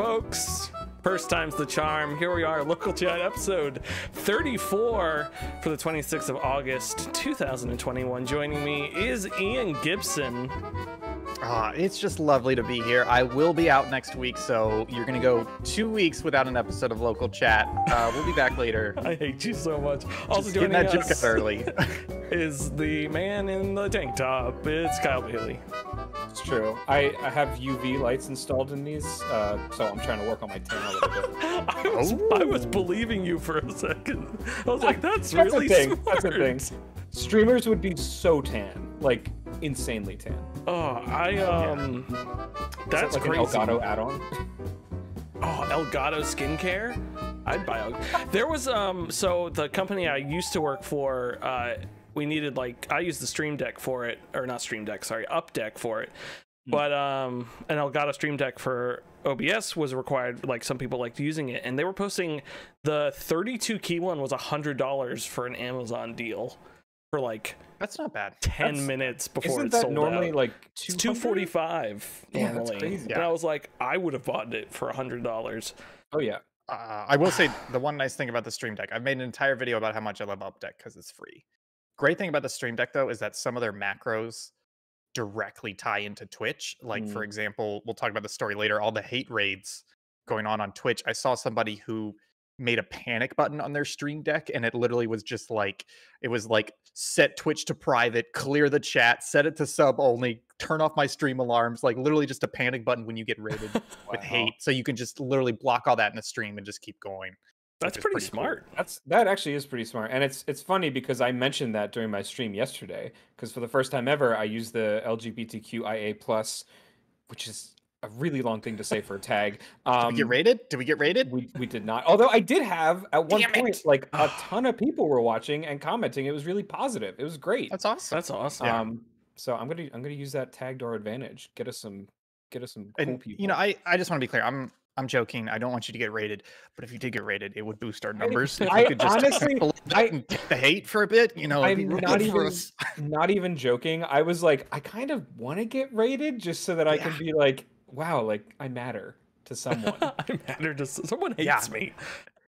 folks. First time's the charm. Here we are, Local Chat episode 34 for the 26th of August, 2021. Joining me is Ian Gibson. Ah, it's just lovely to be here. I will be out next week, so you're gonna go two weeks without an episode of Local Chat. Uh, we'll be back later. I hate you so much. Also Just joining that joke us early. is the man in the tank top. It's Kyle Bailey. It's true. I, I have UV lights installed in these, uh, so I'm trying to work on my tan a little bit. I was, I was Oh. believing you for a second. I was like, that's, That's really the thing. smart. That's the thing. Streamers would be so tan, like insanely tan. Oh, I um, Is that's that like crazy. an Elgato add-on. Oh, Elgato skincare. I'd buy. El- there was um, so the company I used to work for, uh, we needed like I used the Stream Deck for it, or not Stream Deck, sorry, Up Deck for it. But um, an Elgato Stream Deck for OBS was required. Like some people liked using it, and they were posting the 32 key one was a hundred dollars for an Amazon deal for like That's not bad. 10 That's- minutes before Isn't it that sold normally out. like It's 200? 245 Yeah, that's normally. crazy. And I was like, I would have bought it for a hundred dollars. Oh yeah. Uh, I will say the one nice thing about the Stream Deck, I've made an entire video about how much I love UpDeck because it's free. Great thing about the Stream Deck though is that some of their macros directly tie into Twitch. Like for Mm. example, we'll talk about the story later. All the hate raids going on on Twitch. I saw somebody who made a panic button on their Stream Deck, and it literally was just like it was like set Twitch to private, clear the chat, set it to sub only, turn off my stream alarms. Like literally just a panic button when you get raided with hate. So you can just literally block all that in the stream and just keep going. That's is pretty, pretty cool. smart. That's that actually is pretty smart, and it's it's funny because I mentioned that during my stream yesterday. Because for the first time ever, I used the LGBTQIA plus, which is a really long thing to say for a tag. Did Um, we get raided? Did we get raided? We, we did not. Although I did have at one Damn point it. like a ton of people were watching and commenting. It was really positive. It was great. That's awesome. That's awesome. Um, so I'm gonna I'm gonna use that tag to our advantage. Get us some get us some cool and people. you know, I I just want to be clear. I'm I'm joking. I don't want you to get raided, but if you did get raided, it would boost our numbers. If you I could just honestly- I- get the hate for a bit, you know, I'm not even not even joking. I was like, I kind of want to get raided just so that I can be like, wow, like I matter to someone. I matter to someone hates Yeah. me.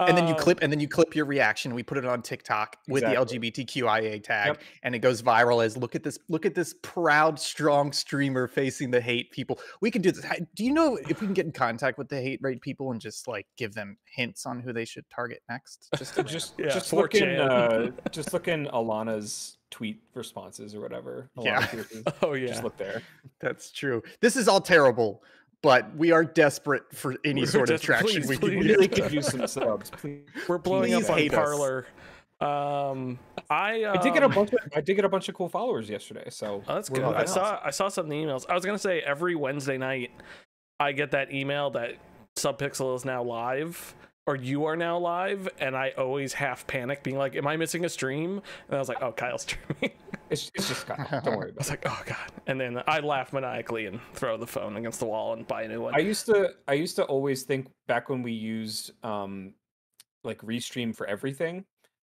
And then you Uh, clip and then you clip your reaction we put it on tiktok with Exactly. the lgbtqia tag Yep. and it goes viral as look at this look at this proud strong streamer facing the hate people we can do this do you know if we can get in contact with the hate rate people and just like give them hints on who they should target next just just Yeah, just look in uh, just look in Alana's tweet responses or whatever. Yeah. Alana Pierce's. Oh yeah. Just look there. that's true this is all terrible but we are desperate for any We're sort of traction Please, we can please. get. Really could use some subs. Please. We're blowing Please up on hate. Parler. Um, I um, I did get a bunch of I did get a bunch of cool followers yesterday. So Oh, that's good. I on. saw I saw some of the emails. I was gonna say every Wednesday night I get that email that Subpixel is now live or you are now live, and I always half panic, being like, "Am I missing a stream?" And I was like, "Oh, Kyle's streaming." It's, it's just Kyle. Don't worry about it. I about was it. like, "Oh god!" And then I laugh maniacally and throw the phone against the wall and buy a new one. I used to I used to always think back when we used um like restream for everything.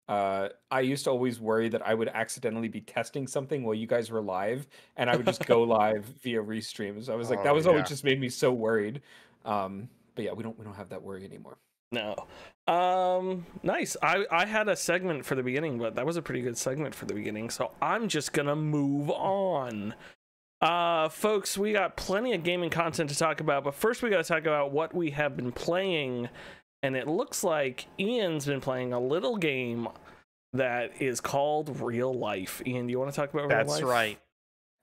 Uh, I used to always worry that I would accidentally be testing something while you guys were live, and I would just go live via restreams. I was like, that Oh, was always just made me so worried. Um, but yeah, we don't we don't have that worry anymore. No. Um nice. I I had a segment for the beginning, but that was a pretty good segment for the beginning. So I'm just going to move on. Uh folks, we got plenty of gaming content to talk about, but first we got to talk about what we have been playing. And it looks like Ian's been playing a little game that is called Real Life. Ian, do you want to talk about Real Life? That's right.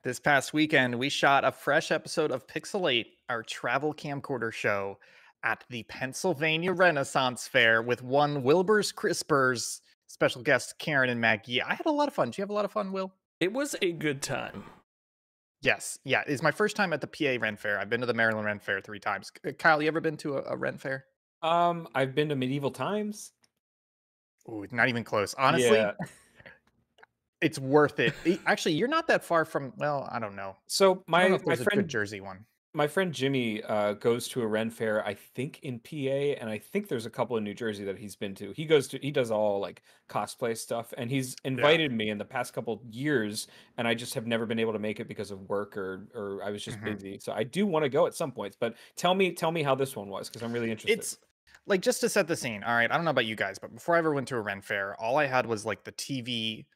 This past weekend, we shot a fresh episode of Pixelate, our travel camcorder show, at the Pennsylvania Renaissance Fair with one Wilbur's Crispers, special guests Karen and Maggie. I had a lot of fun. Did you have a lot of fun, Will? It was a good time. Yes. Yeah. It's my first time at the PA Ren Fair. I've been to the Maryland Ren Fair three times. Kyle, you ever been to a, a Ren Fair? Um, I've been to medieval times. Ooh, not even close. Honestly, Yeah. it's worth it. Actually, you're not that far from, well, I don't know. So I my don't know if my there's a good friend Jersey one. My friend Jimmy uh, goes to a Ren fair, I think in PA, and I think there's a couple in New Jersey that he's been to. He goes to, he does all like cosplay stuff, and he's invited me in the past couple years, and I just have never been able to make it because of work or or I was just Mhm. busy. So I do want to go at some points, but tell me, tell me how this one was because I'm really interested. It's like just to set the scene. All right, I don't know about you guys, but before I ever went to a Ren fair, all I had was like the TV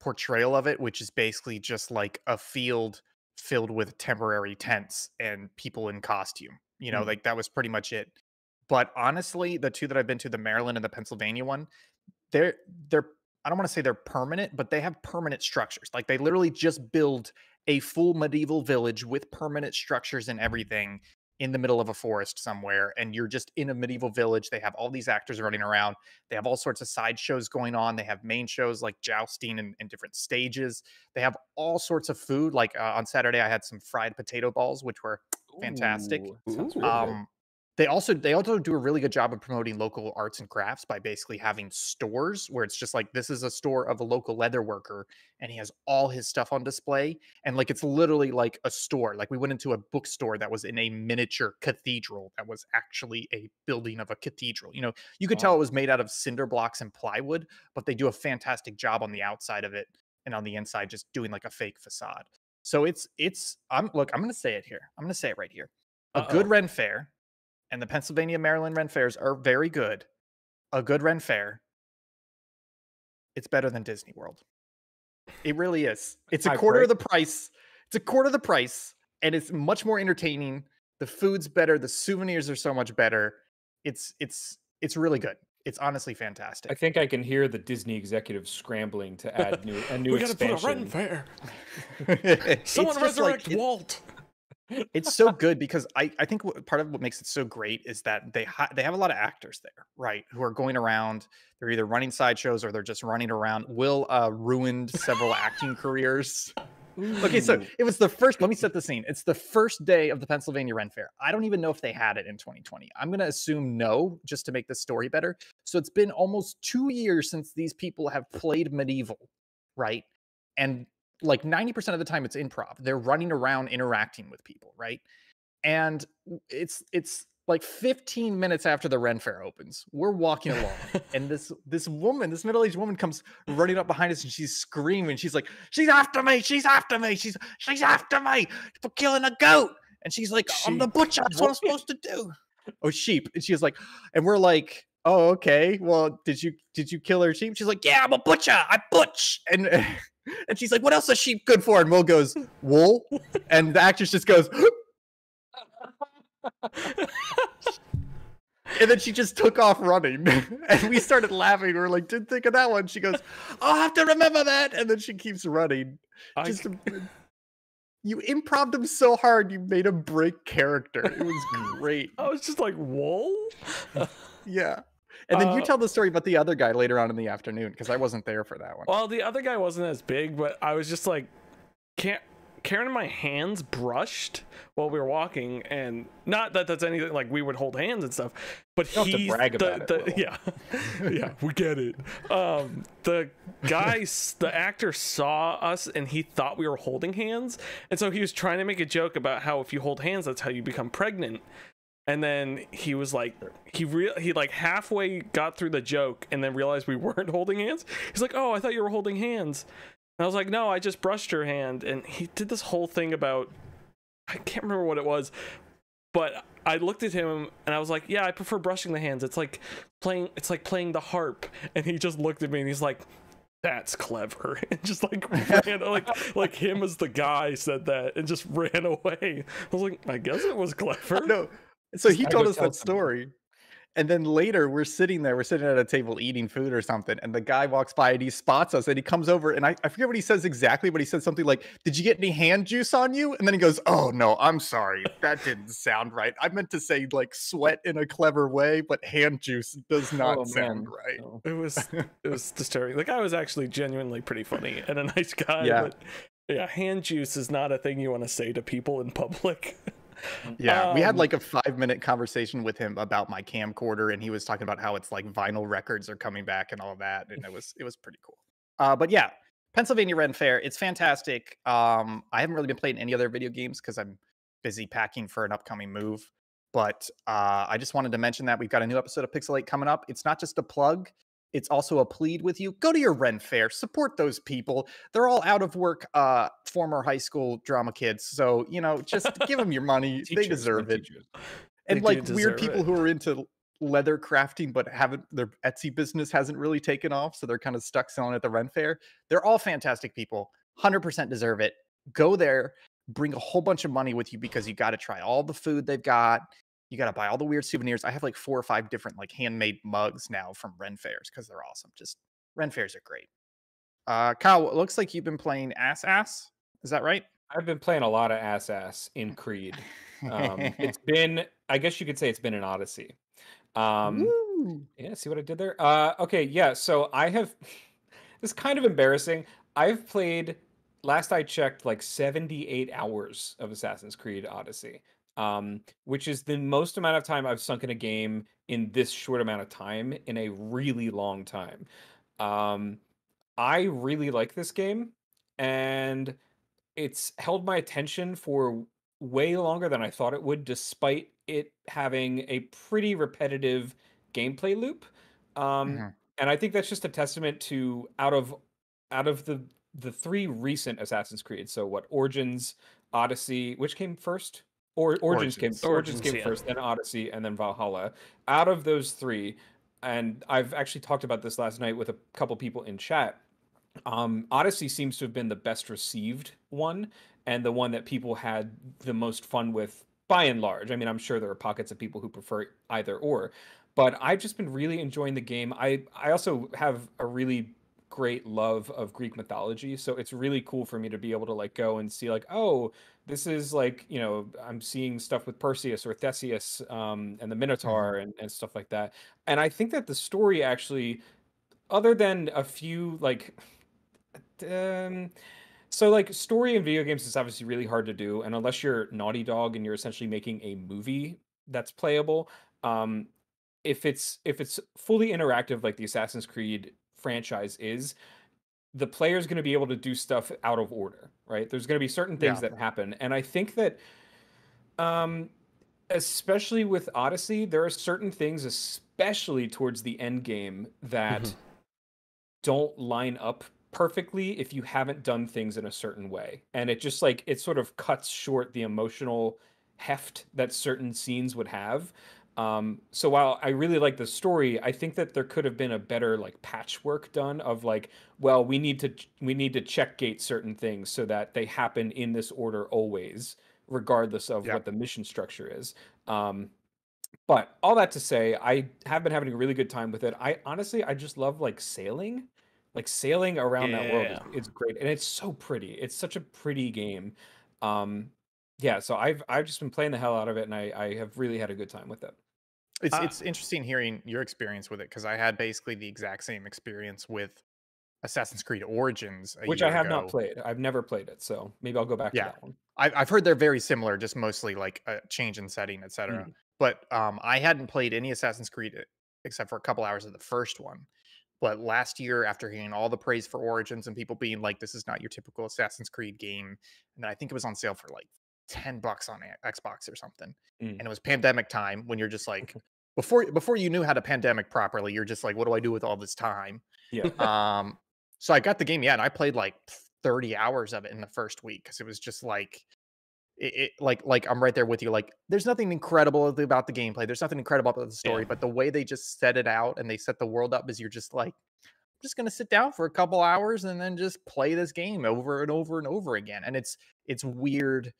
portrayal of it, which is basically just like a field filled with temporary tents and people in costume. You know, Mm. like that was pretty much it. But honestly, the two that I've been to, the Maryland and the Pennsylvania one, they're they're I don't want to say they're permanent, but they have permanent structures. Like they literally just build a full medieval village with permanent structures and everything in the middle of a forest somewhere and you're just in a medieval village they have all these actors running around they have all sorts of side shows going on they have main shows like jousting and, and different stages they have all sorts of food like uh, on saturday i had some fried potato balls which were fantastic. Ooh, um they also they also do a really good job of promoting local arts and crafts by basically having stores where it's just like this is a store of a local leather worker and he has all his stuff on display and like it's literally like a store like we went into a bookstore that was in a miniature cathedral that was actually a building of a cathedral you know? You could tell it was made out of cinder blocks and plywood but they do a fantastic job on the outside of it and on the inside just doing like a fake facade. So it's it's i'm look i'm gonna say it here i'm gonna say it right here. A good Uh-oh. ren fair and the pennsylvania maryland ren fairs are very good a good ren fair. It's better than disney world. It really is. It's a High quarter of the price it's a quarter of the price and it's much more entertaining. The food's better the souvenirs are so much better. It's it's it's really good. It's honestly fantastic. I think I can hear the Disney executives scrambling to add new a new we gotta put a expansion. Ren fair. Someone just like- resurrect it- Walt. It's so good because I, I think what, part of what makes it so great is that they ha- they have a lot of actors there, right? Who are going around. They're either running sideshows or they're just running around. Will uh, ruined several acting careers. Okay, so it was the first. Let me set the scene. It's the first day of the Pennsylvania Ren Fair. I don't even know if they had it in 2020. I'm going to assume no, just to make the story better. So it's been almost two years since these people have played medieval, right? And like 90% of the time, it's improv. They're running around interacting with people, right? And it's it's like 15 minutes after the Ren Fair opens. We're walking along, and this this woman, this middle aged woman, comes running up behind us, and she's screaming. She's like, "She's after me! She's after me! She's she's after me for killing a goat!" And she's like, "I'm the butcher. That's what I'm supposed to do." Oh, sheep! And she's like, and we're like, "Oh, okay. Well, did you did you kill her sheep?" She's like, "Yeah, I'm a butcher. I butch." And and she's like, "What else is sheep good for?" And Will goes, "Wool." And the actress just goes. And then she just took off running. and we started laughing. We are like, didn't think of that one. She goes, I'll have to remember that. And then she keeps running. I, Just you improv him so hard, you made him break character. It was great. I was just like, wool? Yeah. And then you Uh, tell the story about the other guy later on in the afternoon because I wasn't there for that one. Well, the other guy wasn't as big, but I was just like, can't. Karen and my hands brushed while we were walking, and not that that's anything like we would hold hands and stuff, but don't have to he's brag the, about it, the- yeah, yeah, we get it. Um, the guy, the actor saw us, and he thought we were holding hands, and so he was trying to make a joke about how if you hold hands, that's how you become pregnant. And then he was like, he real he like halfway got through the joke, and then realized we weren't holding hands. He's like, "Oh, I thought you were holding hands." And I was like, "No, I just brushed your hand." And he did this whole thing about, I can't remember what it was, but I looked at him and I was like, "Yeah, I prefer brushing the hands. It's like playing. It's like playing the harp." And he just looked at me and he's like. That's clever, and just like ran like like him as the guy said that, and just ran away. I was like, I guess it was clever. no. So he told us that story. And then later we're sitting there, we're sitting at a table eating food or something, and the guy walks by and he spots us and he comes over and I, I forget what he says exactly, but he said something like, Did you get any hand juice on you? And then he goes, Oh no, I'm sorry. That didn't sound right. I meant to say like sweat in a clever way, but hand juice does not Oh, sound man. right. No. It was it was disturbing. The guy was actually genuinely pretty funny and a nice guy. Yeah. But yeah, hand juice is not a thing you want to say to people in public. Yeah, we had Um, like a five minute conversation with him about my camcorder, and he was talking about how it's like vinyl records are coming back and all that, and it was it was pretty cool. Uh, but yeah, Pennsylvania Ren Fair, it's fantastic. Um, I haven't really been playing any other video games because I'm busy packing for an upcoming move. But uh, I just wanted to mention that we've got a new episode of Pixel 8 coming up. It's not just a plug, it's also a plead with you. Go to your Ren Fair, support those people. They're all out of work, uh, former high school drama kids. So, you know, just give them your money. they deserve it. teachers. And They like weird people it. who are into leather crafting but haven't their Etsy business hasn't really taken off, so they're kind of stuck selling at the Ren Fair. They're all fantastic people. 100% deserve it. Go there, bring a whole bunch of money with you because you got to try all the food they've got. You got to buy all the weird souvenirs. I have like four or five different like handmade mugs now from Ren Fairs because they're awesome. Just Ren Fairs are great. Uh, Kyle, it looks like you've been playing Ass Ass. Is that right? I've been playing a lot of ass ass in Creed. Um, it's been, I guess you could say it's been an odyssey. Um, Woo. yeah, see what I did there? Uh, okay, yeah. So I have, it's kind of embarrassing. I've played, last I checked, like 78 hours of Assassin's Creed Odyssey, um, which is the most amount of time I've sunk in a game in this short amount of time in a really long time. Um, I really like this game, and it's held my attention for way longer than I thought it would, despite it having a pretty repetitive gameplay loop. Um, Mhm. and I think that's just a testament to out of out of the the three recent Assassin's Creed. So what Origins, Odyssey, which came first? Or Origins, came Origins. Origins Origins, came yeah. first, then Odyssey, and then Valhalla. Out of those three, and I've actually talked about this last night with a couple people in chat. Um, Odyssey seems to have been the best received one and the one that people had the most fun with by and large. I mean, I'm sure there are pockets of people who prefer either or, but I've just been really enjoying the game. I I also have a really great love of Greek mythology, so it's really cool for me to be able to like go and see like, oh, this is like you know I'm seeing stuff with Perseus or Theseus um, and the Minotaur and, and stuff like that. And I think that the story actually, other than a few like um so like story in video games is obviously really hard to do and unless you're naughty dog and you're essentially making a movie that's playable um if it's if it's fully interactive like the assassin's creed franchise is the player's going to be able to do stuff out of order right there's going to be certain things Yeah. that happen and i think that um especially with odyssey there are certain things especially towards the end game that Mhm. don't line up perfectly if you haven't done things in a certain way and it just like it sort of cuts short the emotional heft that certain scenes would have um so while i really like the story i think that there could have been a better like patchwork done of like well we need to we need to check gate certain things so that they happen in this order always regardless of Yeah. what the mission structure is. Um but all that to say i have been having a really good time with it. I honestly i just love like sailing. Like sailing around that world is, it's great and it's so pretty. It's such a pretty game. Um yeah so i've i've just been playing the hell out of it and i i have really had a good time with it It's Uh, it's interesting hearing your experience with it because I had basically the exact same experience with Assassin's Creed Origins, which i have ago. not played i've never played it so maybe i'll go back Yeah. to that one I, I've heard they're very similar, just mostly like a change in setting, etc. Mm. But um, I hadn't played any Assassin's Creed e- except for a couple hours of the first one. But last year, after hearing all the praise for Origins and people being like, "This is not your typical Assassin's Creed game," and then I think it was on sale for like ten bucks on Xbox or something, Mm. and it was pandemic time when you're just like, before before you knew how to pandemic properly, you're just like, "What do I do with all this time?" yeah um so i got the game yeah and i played like 30 hours of it in the first week because it was just like it, it like like i'm right there with you like there's nothing incredible about the gameplay there's nothing incredible about the story but the way they just set it out and they set the world up is you're just like i'm just gonna sit down for a couple hours and then just play this game over and over and over again and it's it's weird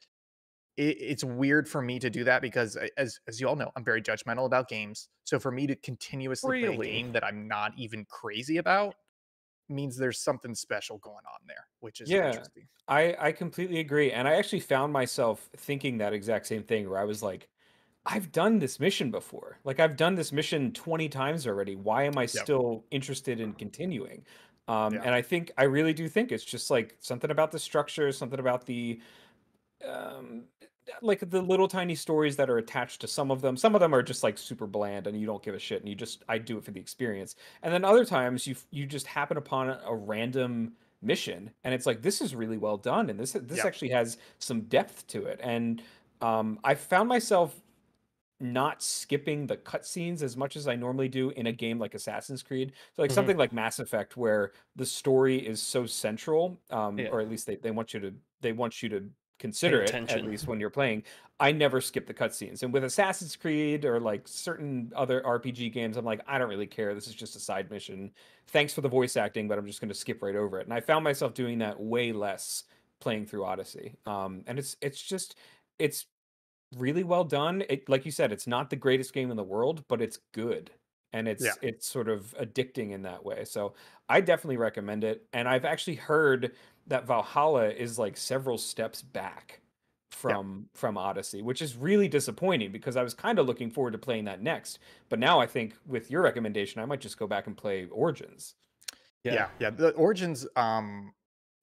it, it's weird for me to do that because as as you all know i'm very judgmental about games so for me to continuously play a game that i'm not even crazy about means there's something special going on there which is Yeah. interesting I I completely agree, and I actually found myself thinking that exact same thing, where I was like, I've done this mission before. Like I've done this mission twenty times already. Why am I still interested in continuing? Um, Yeah. And I think I really do think it's just like something about the structure, something about the um like the little tiny stories that are attached to some of them some of them are just like super bland and you don't give a shit and you just i do it for the experience and then other times you you just happen upon a, a random mission and it's like this is really well done and this this Yeah. actually has some depth to it and Um, I found myself not skipping the cutscenes as much as I normally do in a game like Assassin's Creed. So like Mhm. something like Mass Effect where the story is so central, um, Yeah. or at least they, they want you to they want you to consider it at least when you're playing. I never skip the cutscenes. And with Assassin's Creed or like certain other RPG games, I'm like, I don't really care. This is just a side mission. Thanks for the voice acting, but I'm just going to skip right over it. And I found myself doing that way less playing through Odyssey. Um, and it's it's just it's really well done. It, like you said, it's not the greatest game in the world, but it's good and it's Yeah. it's sort of addicting in that way. So I definitely recommend it. And I've actually heard that Valhalla is like several steps back from from Odyssey, which is really disappointing because I was kind of looking forward to playing that next. But now I think with your recommendation, I might just go back and play Origins. Yeah. yeah, The Origins, um,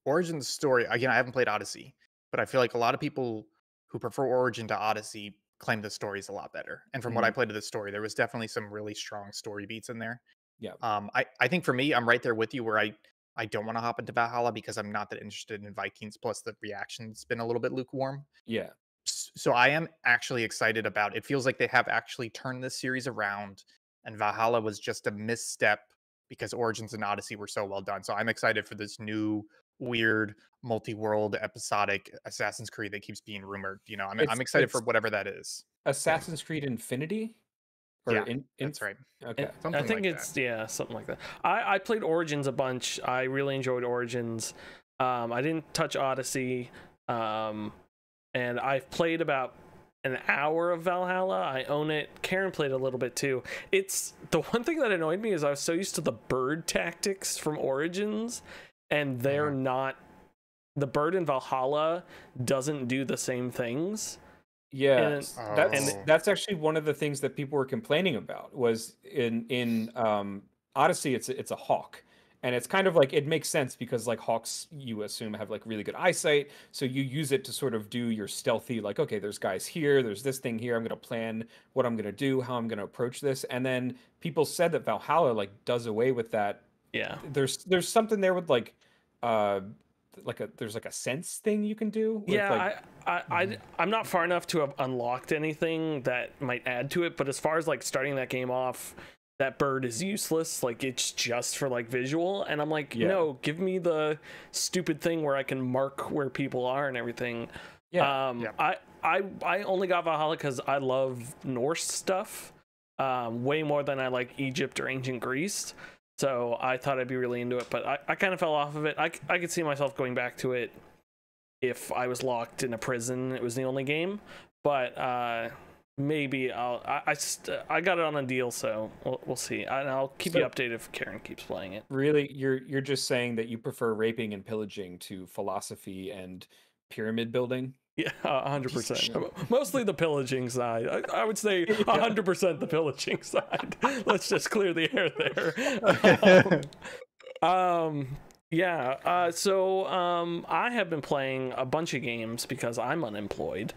Origins story. Again, I haven't played Odyssey, but I feel like a lot of people who prefer Origin to Odyssey claim the story's a lot better. And from what I Mhm. played of the story, there was definitely some really strong story beats in there. Yeah. Um, I I think for me, I'm right there with you where I I don't want to hop into Valhalla because I'm not that interested in Vikings. Plus, the reaction's been a little bit lukewarm. Yeah. So I am actually excited about. It feels like they have actually turned this series around, and Valhalla was just a misstep because Origins and Odyssey were so well done. So I'm excited for this new weird multi-world episodic Assassin's Creed that keeps being rumored. You know, I'm It's- I'm excited for whatever that is. Assassin's Creed Infinity? Or Yeah, in, in, That's right. Okay. I think like it's yeah, something like that. I I played Origins a bunch. I really enjoyed Origins. Um, I didn't touch Odyssey. Um, and I've played about an hour of Valhalla. I own it. Karen played a little bit too. It's the one thing that annoyed me is I was so used to the bird tactics from Origins, and they're Uh-huh. not. The bird in Valhalla doesn't do the same things. Yeah, And- s- that's Oh. that's actually one of the things that people were complaining about was in in um, Odyssey. It's it's a hawk, and it's kind of like it makes sense because like hawks, you assume have like really good eyesight, so you use it to sort of do your stealthy. Like, okay, there's guys here, there's this thing here. I'm gonna plan what I'm gonna do, how I'm gonna approach this, and then people said that Valhalla like does away with that Yeah. there's there's something there with like uh like a there's like a sense thing you can do Yeah, like, I, I, I, I'm not far enough to have unlocked anything that might add to it. But as far as like starting that game off, that bird is useless. Like it's just for like visual, and I'm like, Yeah. no, give me the stupid thing where I can mark where people are and everything. yeah Um, Yeah. I, I, I only got Valhalla because I love Norse stuff, um, way more than I like Egypt or ancient Greece. So I thought I'd be really into it, but I, I kind of fell off of it. I, I could see myself going back to it if I was locked in a prison. It was the only game, but uh, maybe I'll. I, I, st- I got it on a deal, so we'll, we'll see. And I'll keep you updated if Karen keeps playing it. really you're you're just saying that you prefer raping and pillaging to philosophy and pyramid building Yeah, hundred percent. Mostly the pillaging side. I, I would say hundred percent the pillaging side. Let's just clear the air there. um, yeah. Uh, so um, I have been playing a bunch of games because I'm unemployed.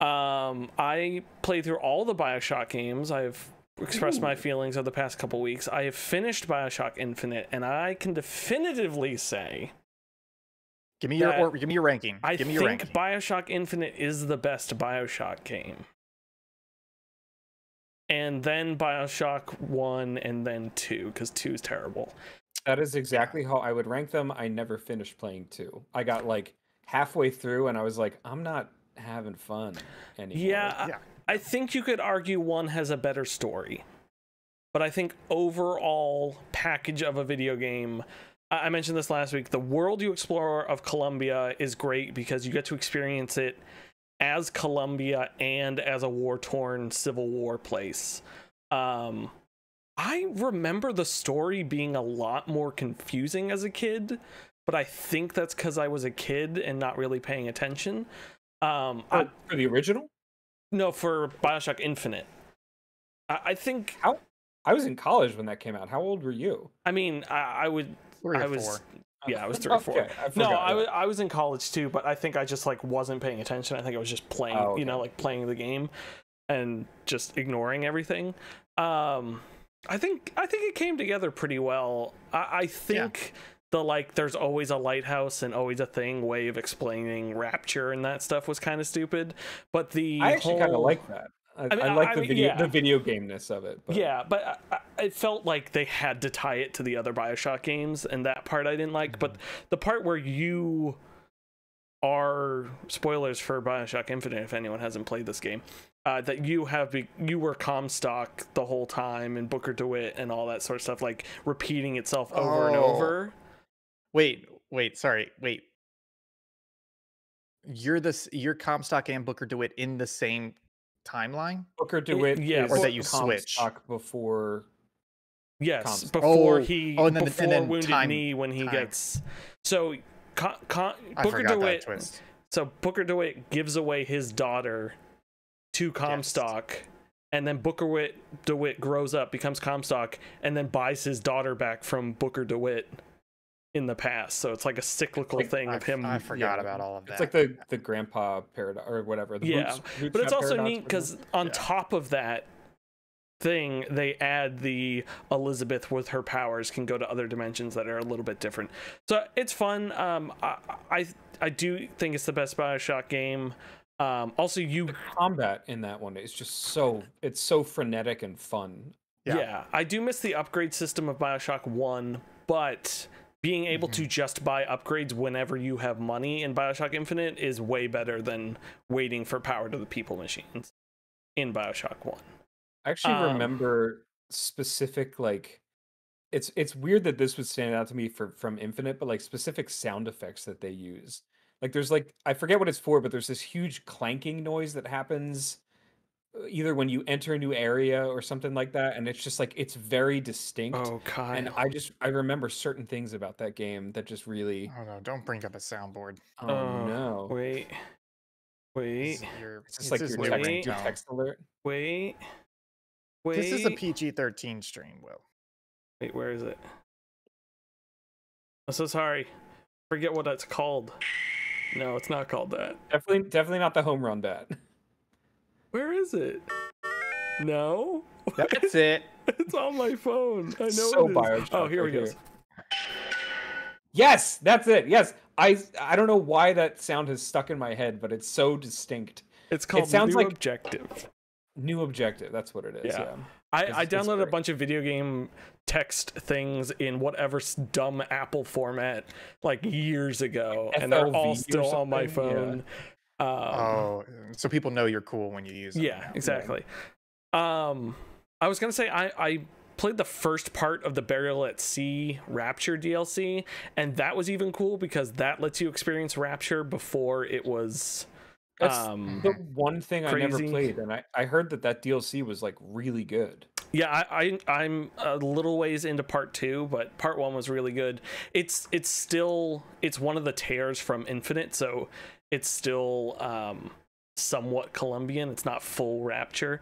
Um, I played through all the Bioshock games. I've expressed my feelings over the past couple weeks. I have finished Bioshock Infinite, and I can definitively say Give me your or, give me your ranking. I give me your think ranking. Bioshock Infinite is the best Bioshock game. And then Bioshock 1 and then 2, because 2 is terrible. that is exactly how i would rank them i never finished playing two i got like halfway through and i was like i'm not having fun anymore Yeah, I- Yeah. I think you could argue 1 has a better story. But I think overall package of a video game, I mentioned this last week, the world you explore of Columbia is great because you get to experience it as Columbia and as a war torn Civil War place. Um, I remember the story being a lot more confusing as a kid, but I think that's because I was a kid and not really paying attention. Um, I, for, the original no, for Bioshock Infinite. I, I think, i was in college when that came out how old were you I mean, I, I would, Three or I was, four. yeah, I was three or four. Okay, I No, I was I was in college too, but I think I just like wasn't paying attention. I think I was just playing, Oh, you know, like playing the game and just ignoring everything. Um I think I think it came together pretty well. I, I think the like there's always a lighthouse and always a thing way of explaining rapture and that stuff was kind of stupid. But the I actually kind of like that. I, I mean, I like the mean, video yeah. the video gameness of it. But Yeah, but I, I, it felt like they had to tie it to the other Bioshock games, and that part I didn't like. But the part where you are spoilers for Bioshock Infinite, if anyone hasn't played this game, uh, that you have be, you were Comstock the whole time, and Booker DeWitt and all that sort of stuff, like repeating itself over and Oh. over. Wait, wait, sorry, wait. You're this you're Comstock and Booker DeWitt in the same timeline? Booker DeWitt yeah, is Or that you switch. Comstock before Yes, Comstock. before Oh, he oh, and then- and then wounded time- knee when he time. gets so. Con, con, Booker DeWitt. So Booker DeWitt gives away his daughter to Comstock, and then Booker Witt, DeWitt grows up, becomes Comstock, and then buys his daughter back from Booker DeWitt in the past. So it's like a cyclical Like, thing I, of him. I forgot yeah, about all of that. it's like the the grandpa paradox or whatever. The Yeah, roots, roots but it's also neat because on Yeah. top of that thing, they add the Elizabeth with her powers can go to other dimensions that are a little bit different. So it's fun. Um, I I, I do think it's the best Bioshock game. Um, also, you the combat in that one is just so it's so frenetic and fun. Yeah. Yeah. I do miss the upgrade system of Bioshock 1, but being able to just buy upgrades whenever you have money in Bioshock Infinite is way better than waiting for power to the people machines in Bioshock 1. I actually Um, remember specific like it's it's weird that this would stand out to me for from Infinite, but like specific sound effects that they use. Like there's like I forget what it's for, but there's this huge clanking noise that happens Uh, either when you enter a new area or something like that, and it's just like it's very distinct. Oh, Kyle. And I just I remember certain things about that game that just really Oh no, don't bring up a soundboard. oh, Oh, no. Wait. Wait. This is your, It's just this like is your your text, your ringtone. text alert. Wait. Wait. This is a PG-13 stream, Will. Wait, where is it? I'm so sorry. Forget what it's called. No, it's not called that. Definitely definitely not the home run bat. Where is it? No? That's it. It's on my phone. I know So it is. Bioshock Oh, here we go. Yes, that's it. Yes. I I don't know why that sound has stuck in my head, but it's so distinct. It's called sounds New like- Objective. New objective, that's what it is. Yeah. Yeah. I, It's- I downloaded a bunch of video game text things in whatever dumb Apple format like years ago, and they're all still on my phone. Yeah. Phone. Um, Oh, so people know you're cool when you use them. yeah, now. exactly. Um, I was gonna say I I played the first part of the Burial at Sea Rapture DLC, and that was even cool because that lets you experience Rapture before it was. That's Um, the one thing I never played, and I, I heard that that DLC was like really good. Yeah, I, I I'm a little ways into part two, but part one was really good. It's it's still it's one of the tears from Infinite, so it's still um somewhat Columbian. It's not full Rapture,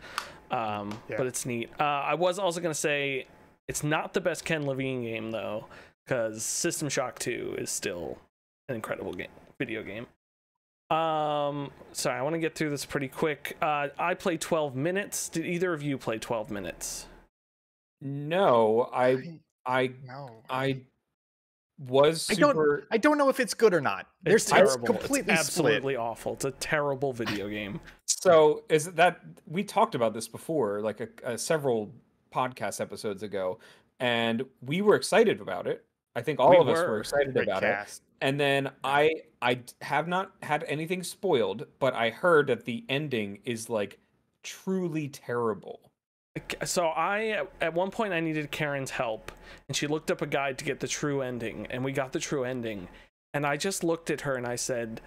um, Yeah. but it's neat. Uh, I was also gonna say it's not the best Ken Levine game though, because System Shock Two is still an incredible game, video game. Um, sorry, I want to get through this pretty quick. Uh, I played 12 minutes. Did either of you play 12 minutes? No, I I, I no. I was I don't- I don't know if it's good or not. There's It's terrible. completely it's absolutely split. awful. It's a terrible video game. So is that we talked about this before, like a, a several podcast episodes ago, and we were excited about it. I think all We of us were. were excited Great about it. And then I I have not had anything spoiled, but I heard that the ending is like truly terrible. So I at one point I needed Karen's help and she looked up a guide to get the true ending and we got the true ending and I just looked at her and I said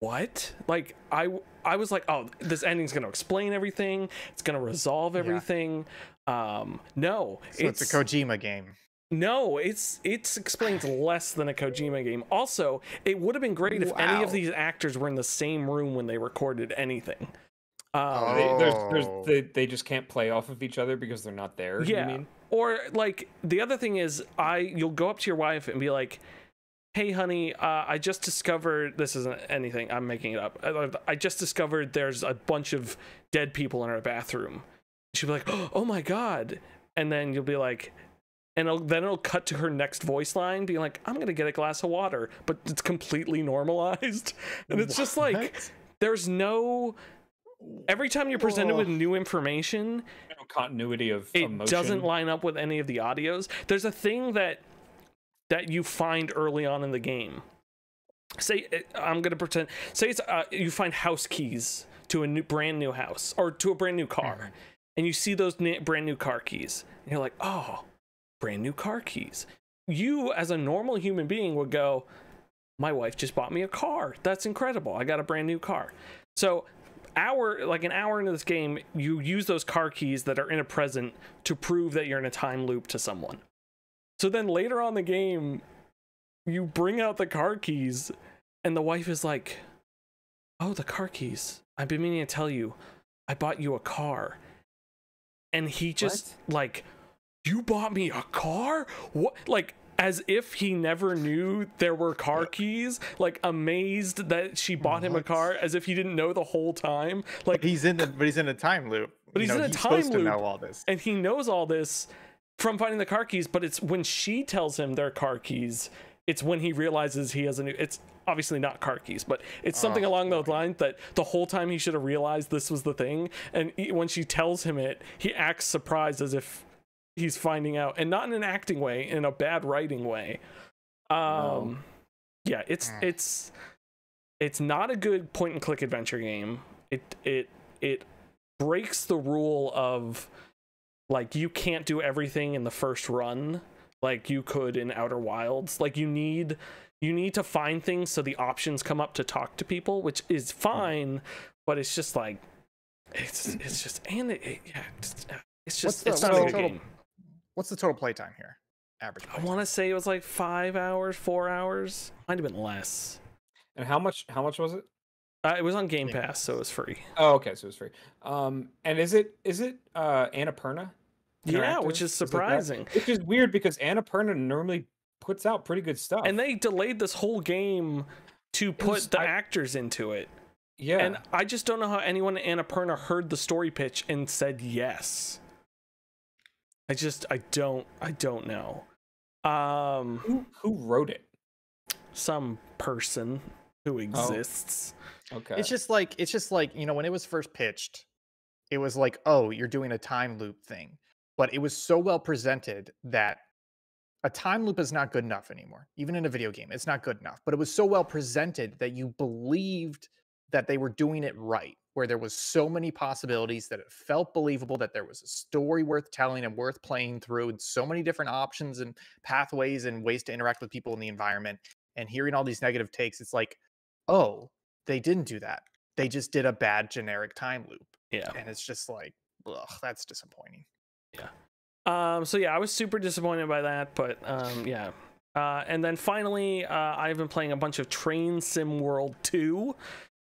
what like I I was like oh this ending's going to explain everything it's going to resolve Yeah. everything um no So it's, a Kojima game. No, it's it's explains less than a Kojima game. Also, it would have been great if any of these actors were in the same room when they recorded anything. Um, They, there's, Oh. there's, they, they just can't play off of each other because they're not there. you yeah. mean? Or like the other thing is, I you'll go up to your wife and be like, "Hey, honey, uh, I just discovered this isn't anything. I'm making it up. I, I just discovered there's a bunch of dead people in our bathroom." She'll be like, "Oh my god!" And then you'll be like, and it'll, then it'll cut to her next voice line being like i'm gonna get a glass of water but it's completely normalized and it's just like there's no every time you're presented with new information No continuity of it emotion. doesn't line up with any of the audios. There's a thing that that you find early on in the game. Say i'm gonna pretend say it's uh, you find house keys to a new brand new house or to a brand new car and you see those brand new car keys and you're like oh brand new car keys. You as a normal human being would go my wife just bought me a car. That's incredible. I got a brand new car. So hour like an hour into this game you use those car keys that are in a present to prove that you're in a time loop to someone. So then later on in the game you bring out the car keys and the wife is like oh the car keys. I've been meaning to tell you i bought you a car. And he just like you bought me a car? What? Like as if he never knew there were car keys like amazed that she bought him a car as if he didn't know the whole time like he's in the but he's in a time loop. But You he's know, in a supposed time to loop. know all this. and he knows all this from finding the car keys but it's when she tells him they're car keys it's when he realizes he has a new it's obviously not car keys but it's something Oh, along those lines that the whole time he should have realized this was the thing and he, when she tells him it he acts surprised as if he's finding out and not in an acting way in a bad writing way. Um No. yeah it's it's it's not a good point and click adventure game. It it it breaks the rule of like you can't do everything in the first run like you could in outer wilds. Like you need you need to find things so the options come up to talk to people which is fine but it's just like it's it's just and it, it- yeah it's, it's just What's the- it's what's not a good total- game What's the total playtime here? Average. i want to say it was like five hours four hours might have been less And how much? How much was it? uh, it was on game Game pass so it was free Oh, okay, so it was free. Um, and is it is it uh Annapurna? yeah which is it that? surprising Which is weird because Annapurna normally puts out pretty good stuff. and they delayed this whole game to put was- the I- actors into it yeah, And I just don't know how anyone at Annapurna heard the story pitch and said yes. I just I don't I don't know. Um who who wrote it? some person who exists. Okay, It's just like it's just like you know when it was first pitched, it was like oh you're doing a time loop thing, but it was so well presented that a time loop is not good enough anymore. Even in a video game, it's not good enough. But it was so well presented that you believed that they were doing it right, where there was so many possibilities that it felt believable that there was a story worth telling and worth playing through, and so many different options and pathways and ways to interact with people in the environment. And hearing all these negative takes, it's like, oh, they didn't do that. They just did a bad generic time loop. Yeah. And it's just like, ugh, that's disappointing. Yeah um so yeah, I was super disappointed by that, but um yeah. Uh and then finally, uh I've been playing a bunch of Train Sim World 2.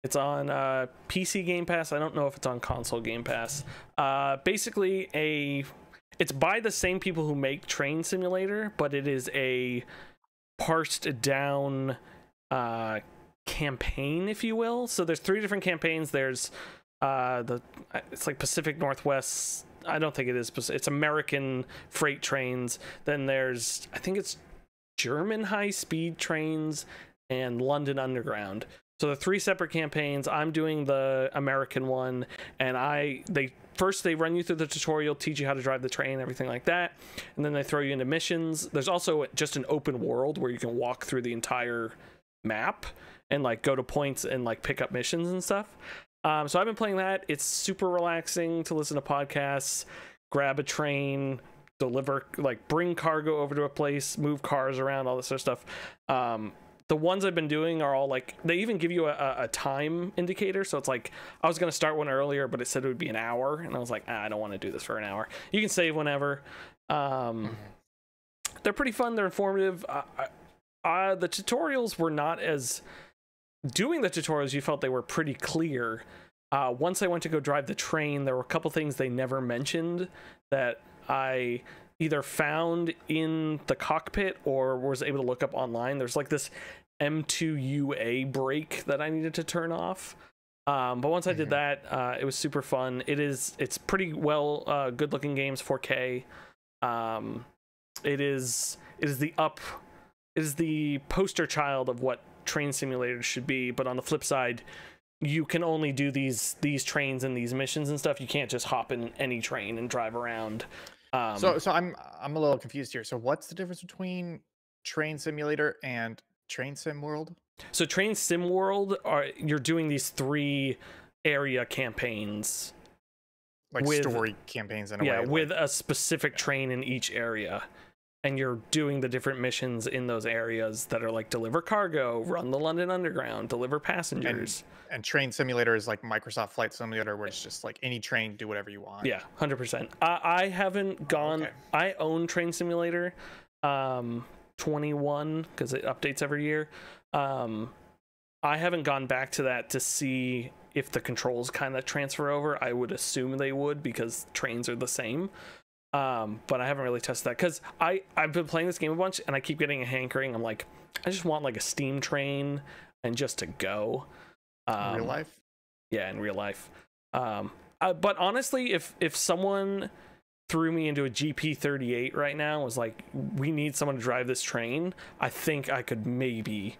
It's on uh PC Game Pass. I don't know if it's on console Game Pass. Uh basically a it's by the same people who make Train Simulator, but it is a parsed down uh campaign if you will. So there's three different campaigns. There's uh the it's like pacific northwest. I don't think it is it's american freight trains. Then there's i think it's german high speed trains and london underground so the three separate campaigns i'm doing the american one and i they first they run you through the tutorial teach you how to drive the train everything like that and then they throw you into missions. There's also just an open world where you can walk through the entire map and like go to points and like pick up missions and stuff. Um, so i've been playing that. It's super relaxing to listen to podcasts grab a train deliver like bring cargo over to a place move cars around all this sort of stuff. Um, the ones i've been doing are all like they even give you a, a- time indicator. So it's like i was going to start one earlier but it said it would be an hour and i was like ah, i don't want to do this for an hour. You can save whenever. Um, they're pretty fun. They're informative. Uh, uh, the tutorials were not as doing the tutorials you felt they were pretty clear. Uh, once i went to go drive the train there were a couple things they never mentioned that i either found in the cockpit or was able to look up online there's like this m2ua brake that i needed to turn off um, but once i did Mhm. that uh, it was super fun it is it's pretty well uh, good looking games 4k um, it is it is the up it is the poster child of what train simulators should be. But on the flip side, you can only do these these trains and these missions and stuff. You can't just hop in any train and drive around. Um, so so I'm I'm a little confused here. So what's the difference between Train Simulator and Train Sim World? So Train Sim World are you're doing these three area campaigns. Like With- story campaigns in a yeah, way. with like, a specific train in each area. And you're doing the different missions in those areas that are like deliver cargo, run the London Underground, deliver passengers. and Train Simulator is like Microsoft Flight Simulator, where it's just like any train, do whatever you want. Yeah, hundred percent. I I haven't gone. okay. I own Train Simulator, um, twenty one because it updates every year. Um, I haven't gone back to that to see if the controls kind of transfer over. I would assume they would because trains are the same. Um, but I haven't really tested that because I I've been playing this game a bunch and I keep getting a hankering. I'm like, I just want like a steam train and just to go. In Um, real life. yeah in real life um uh, but honestly if if someone threw me into a gp38 right now and was like we need someone to drive this train i think i could maybe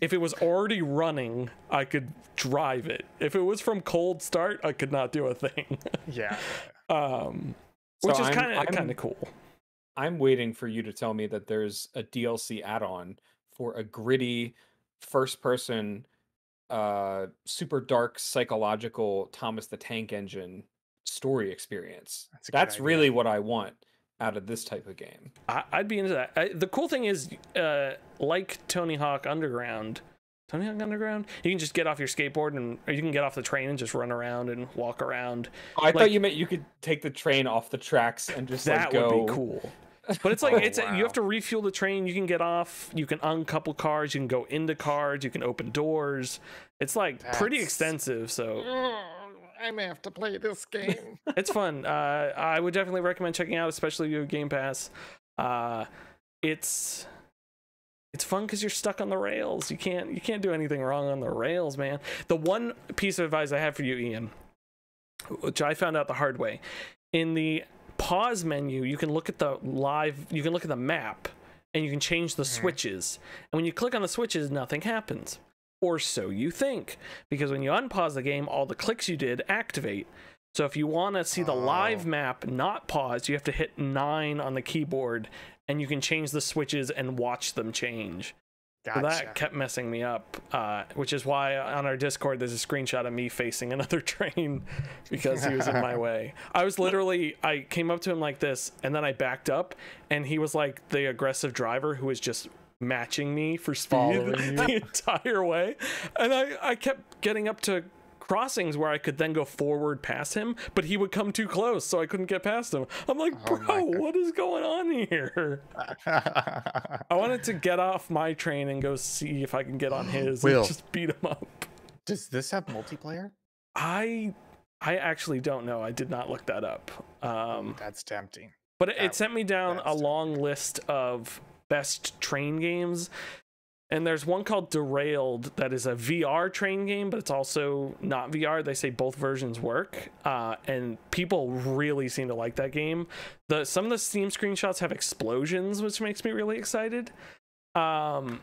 if it was already running i could drive it if it was from cold start i could not do a thing Yeah. um So which is kind of kind of cool I'm waiting for you to tell me that there's a DLC add-on for a gritty first-person uh super dark psychological Thomas the Tank Engine story experience. That's That's really what I want out of this type of game. I, i'd be into that I, the cool thing is uh like tony hawk underground Tony Hawk Underground. You can just get off your skateboard and or you can get off the train and just run around and walk around. Oh, I Like- thought you meant you could take the train off the tracks and just that like go. would be cool. But it's like Oh, it's you have to refuel the train. You can get off. You can uncouple cars. You can go into cars. You can open doors. It's like pretty extensive. So I may have to play this game. it's fun. Uh, I would definitely recommend checking out, especially if you have Game Pass. Uh, it's it's fun because you're stuck on the rails. You can't you can't do anything wrong on the rails, man. The one piece of advice I have for you, Ian, which I found out the hard way, in the pause menu, you can look at the live, you can look at the map, and you can change the mm-hmm. switches. And when you click on the switches, nothing happens. Or so you think. Because when you unpause the game, all the clicks you did activate. So if you want to see the live Oh. map not pause, you have to hit 9 on the keyboard and you can change the switches and watch them change. So that kept messing me up, uh, which is why on our Discord there's a screenshot of me facing another train because he was in my way. I was literally, I came up to him like this, and then I backed up, and he was like the aggressive driver who was just matching me for speed Following the entire way, and I, I kept getting up to crossings where I could then go forward past him, but he would come too close, so I couldn't get past him. I'm like, Oh bro, what is going on here? I wanted to get off my train and go see if I can get on his Will. and just beat him up. Does this have multiplayer? I I actually don't know. I did not look that up. Um, That's tempting. but it, it sent me down a long list of best train games. And there's one called Derailed that is a VR train game, but it's also not VR. They say both versions work, uh, and people really seem to like that game. The some of the Steam screenshots have explosions, which makes me really excited. Um,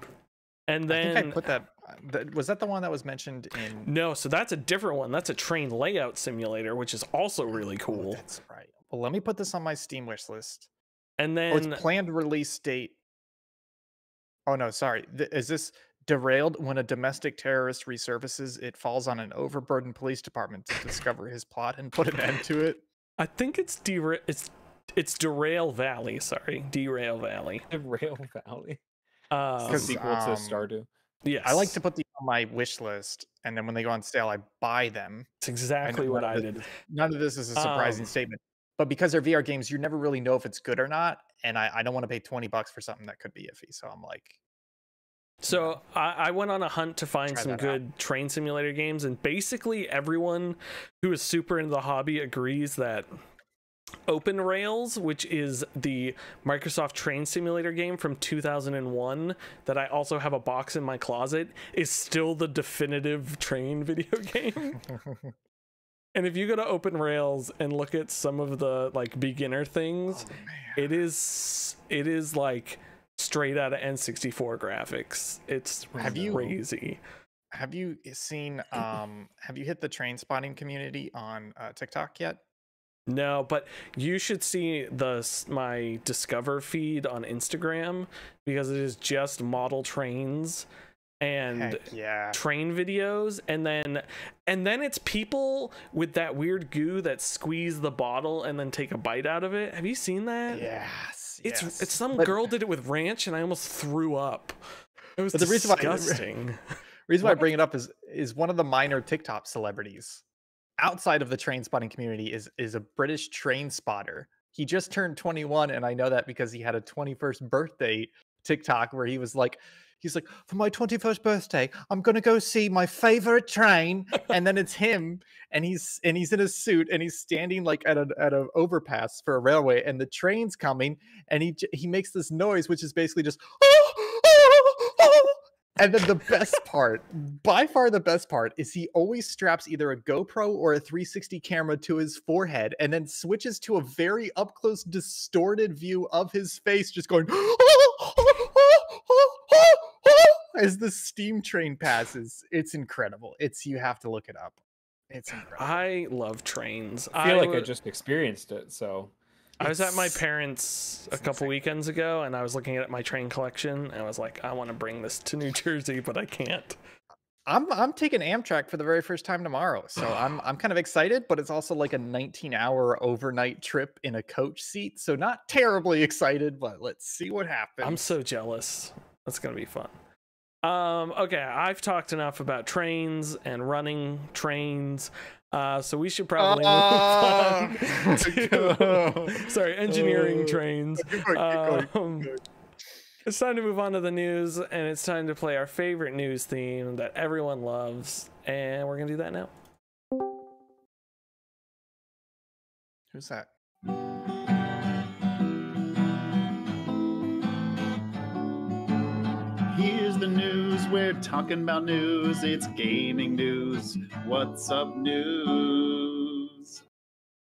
and then I think I put that. that- Was that the one that was mentioned in? no, so that's a different one. That's a train layout simulator, which is also really Oh, cool. that's right. Well, let me put this on my Steam wish list. And Oh, it's then planned release date. Oh no, sorry. Th- is this derailed when a domestic terrorist resurfaces? It falls on an overburdened police department to discover his plot and put an end to it. I think it's dera- it's it's Derail Valley. Sorry, Derail Valley. Rail Valley. Um, 'Cause, sequel to um, Stardew. yes, I like to put these on my wish list, and then when they go on sale, I buy them. It's exactly what I did. this- None of this is a surprising Um, statement, but because they're VR games, you never really know if it's good or not, and I, I don't want to pay twenty bucks for something that could be iffy. So I'm like, So I, I went on a hunt to find Try some that out. good train simulator games, and basically everyone who is super into the hobby agrees that Open Rails, which is the Microsoft Train Simulator game from 2001 that I also have a box in my closet, is still the definitive train video game. And if you go to Open Rails and look at some of the like beginner things, Oh, it is it is like straight out of N64 graphics. It's Have you- crazy. Have you seen? Um, have you hit the train spotting community on uh, TikTok yet? No, but you should see the my discover feed on Instagram because it is just model trains and yeah. train videos and then and then it's people with that weird goo that squeeze the bottle and then take a bite out of it. Have you seen that? Yes. It's yes. it's some But- girl did it with ranch and I almost threw up. It was But the reason why- disgusting. reason why I bring it up is is one of the minor TikTok celebrities outside of the train spotting community is is a British train spotter. He just turned 21 and I know that because he had a 21st birthday TikTok where he was like he's like for my 21st birthday I'm going to go see my favorite train and then it's him and he's and he's in a suit and he's standing like at a at an overpass for a railway and the train's coming and he he makes this noise which is basically just and then the best part, by far the best part, is he always straps either a GoPro or a 360 camera to his forehead and then switches to a very up close, distorted view of his face, just going as the steam train passes. It's incredible. It's you have to look it up. It's incredible. I love trains. I feel like I just experienced it. So I was at my parents' a couple insane. weekends ago, and I was looking at my train collection, and I was like, I want to bring this to New Jersey, but I can't. I'm I'm taking Amtrak for the very first time tomorrow, so I'm I'm kind of excited, but it's also like a 19 hour overnight trip in a coach seat, so not terribly excited, but let's see what happens. I'm so jealous. That's gonna be fun. Um, okay, I've talked enough about trains and running trains. Uh, so we should probably Ah, move on to sorry, engineering Uh, trains. Keep going, keep going, keep Um. It's time to move on to the news, and it's time to play our favorite news theme that everyone loves, and we're gonna do that now. Who's that? The news. We're talking about news. It's gaming news. What's up, news?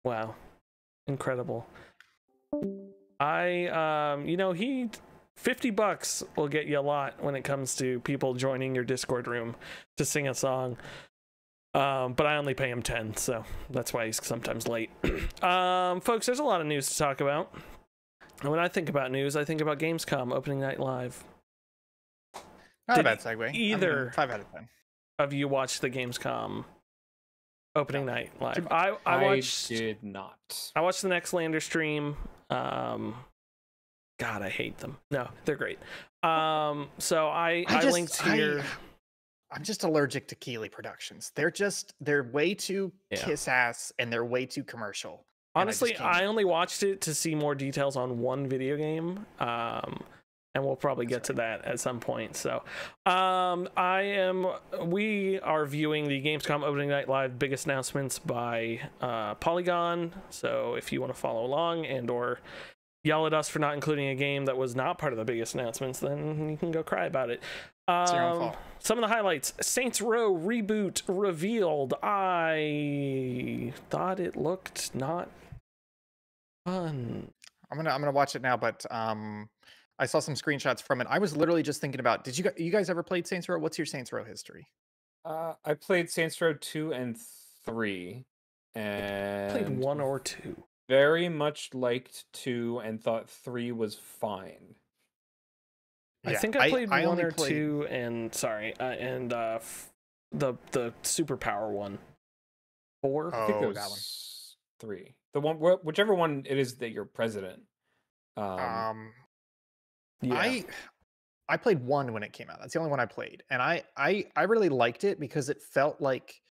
Wow, incredible. I, um, you know, he, fifty bucks will get you a lot when it comes to people joining your Discord room to sing a song. Um, but I only pay him ten, so that's why he's sometimes late. um, folks, there's a lot of news to talk about. And when I think about news, I think about Gamescom opening night live. Not a bad segue. I'm either- five out of ten. Have you watched the Gamescom opening night live? I I I, did not. I watched the Nextlander stream. Um, God, I hate them. No, they're great. Um, so I I, just- linked here. I'm just allergic to Keighley Productions. They're just they're way too Yeah. kiss ass and they're way too commercial. and I Honestly, I only watched it to see more details on one video game. Um, and we'll probably get to that at some point. So, um, I am. We are viewing the Gamescom opening night live biggest announcements by uh, Polygon. So, if you want to follow along and or yell at us for not including a game that was not part of the biggest announcements, then you can go cry about it. It's your own Um, some of the highlights: Saints Row reboot revealed. I thought it looked not fun. I'm gonna I'm gonna watch it now, but um, I saw some screenshots from it. I was literally just thinking about. Did you guys, you guys ever played Saints Row? What's your Saints Row history? Uh, I played Saints Row two and three, and Played one or two. very much liked two and thought three was fine. I think I played one only or played- two, and sorry, uh, and uh, f- the the superpower one. Four. I think Oh, that one. three. The one, whichever one it is that you're president. Um, Um, yeah. I I played one when it came out. That's the only one I played, and I I I really liked it because it felt like,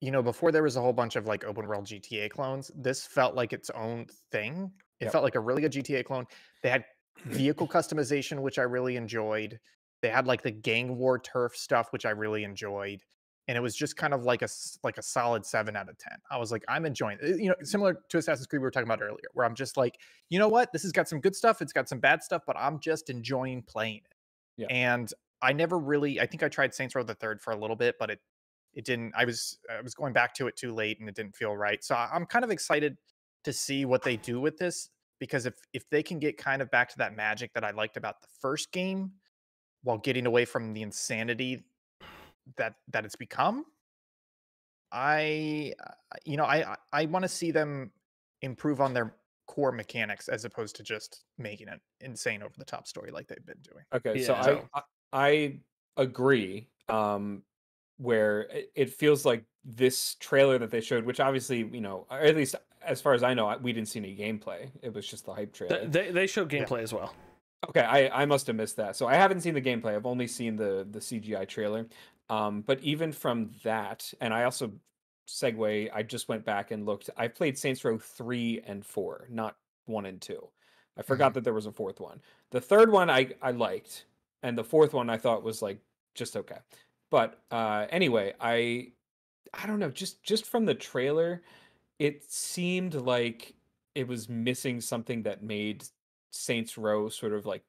you know, before there was a whole bunch of like open world GTA clones. This felt like its own thing. It Yep. felt like a really good GTA clone. They had vehicle customization, which I really enjoyed. They had like the gang war turf stuff, which I really enjoyed. And it was just kind of like a s- like a solid seven out of ten. I was like, I'm enjoying it. You know, similar to Assassin's Creed we were talking about earlier, where I'm just like, you know what, this has got some good stuff, it's got some bad stuff, but I'm just enjoying playing it. Yeah. And I never really, I think I tried Saints Row the Third for a little bit, but it it didn't. I was I was going back to it too late, and it didn't feel right. So I'm kind of excited to see what they do with this because if if they can get kind of back to that magic that I liked about the first game, while getting away from the insanity that that it's become, I uh, you know I I, I want to see them improve on their core mechanics as opposed to just making it insane over the top story like they've been doing. Okay, so Yeah. I, I I agree. Um, where it, it feels like this trailer that they showed, which obviously you know, or at least as far as I know, we didn't see any gameplay. It was just the hype trailer. They they showed gameplay as well. Okay, I, I must have missed that. So I haven't seen the gameplay. I've only seen the the CGI trailer. Um, but even from that, and I also segue. I just went back and looked. I played Saints Row three and four, not one and two. I forgot that there was a fourth one. The third one I I liked, and the fourth one I thought was like just okay. But uh, anyway, I I don't know. Just just from the trailer, it seemed like it was missing something that made Saints Row sort of like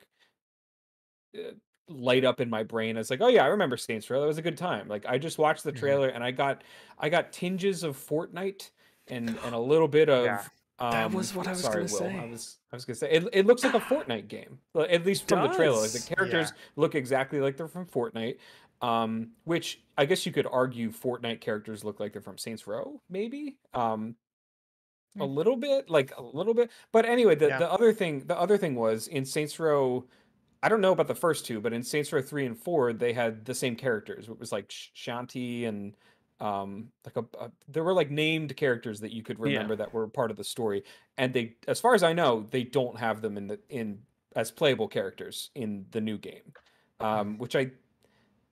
uh, light up in my brain as like, oh yeah, I remember Saints Row. That was a good time. Like I just watched the Mhm. trailer and I got I got tinges of Fortnite and and a little bit of Yeah. That um, was what I was sorry, gonna Will. say. I was I was gonna say it, it looks like a Fortnite game. At least from the trailer. Like the characters look exactly like they're from Fortnite. Um, which I guess you could argue Fortnite characters look like they're from Saints Row, maybe. Um, a Mm. little bit, like a little bit. But anyway, the, Yeah. the other thing, the other thing was in Saints Row. I don't know about the first two, but in Saints Row three and four, they had the same characters. It was like Sh- Shaundi and um like a, a there were like named characters that you could Yeah. remember that were part of the story and they as far as i know they don't have them in the in as playable characters in the new game um which i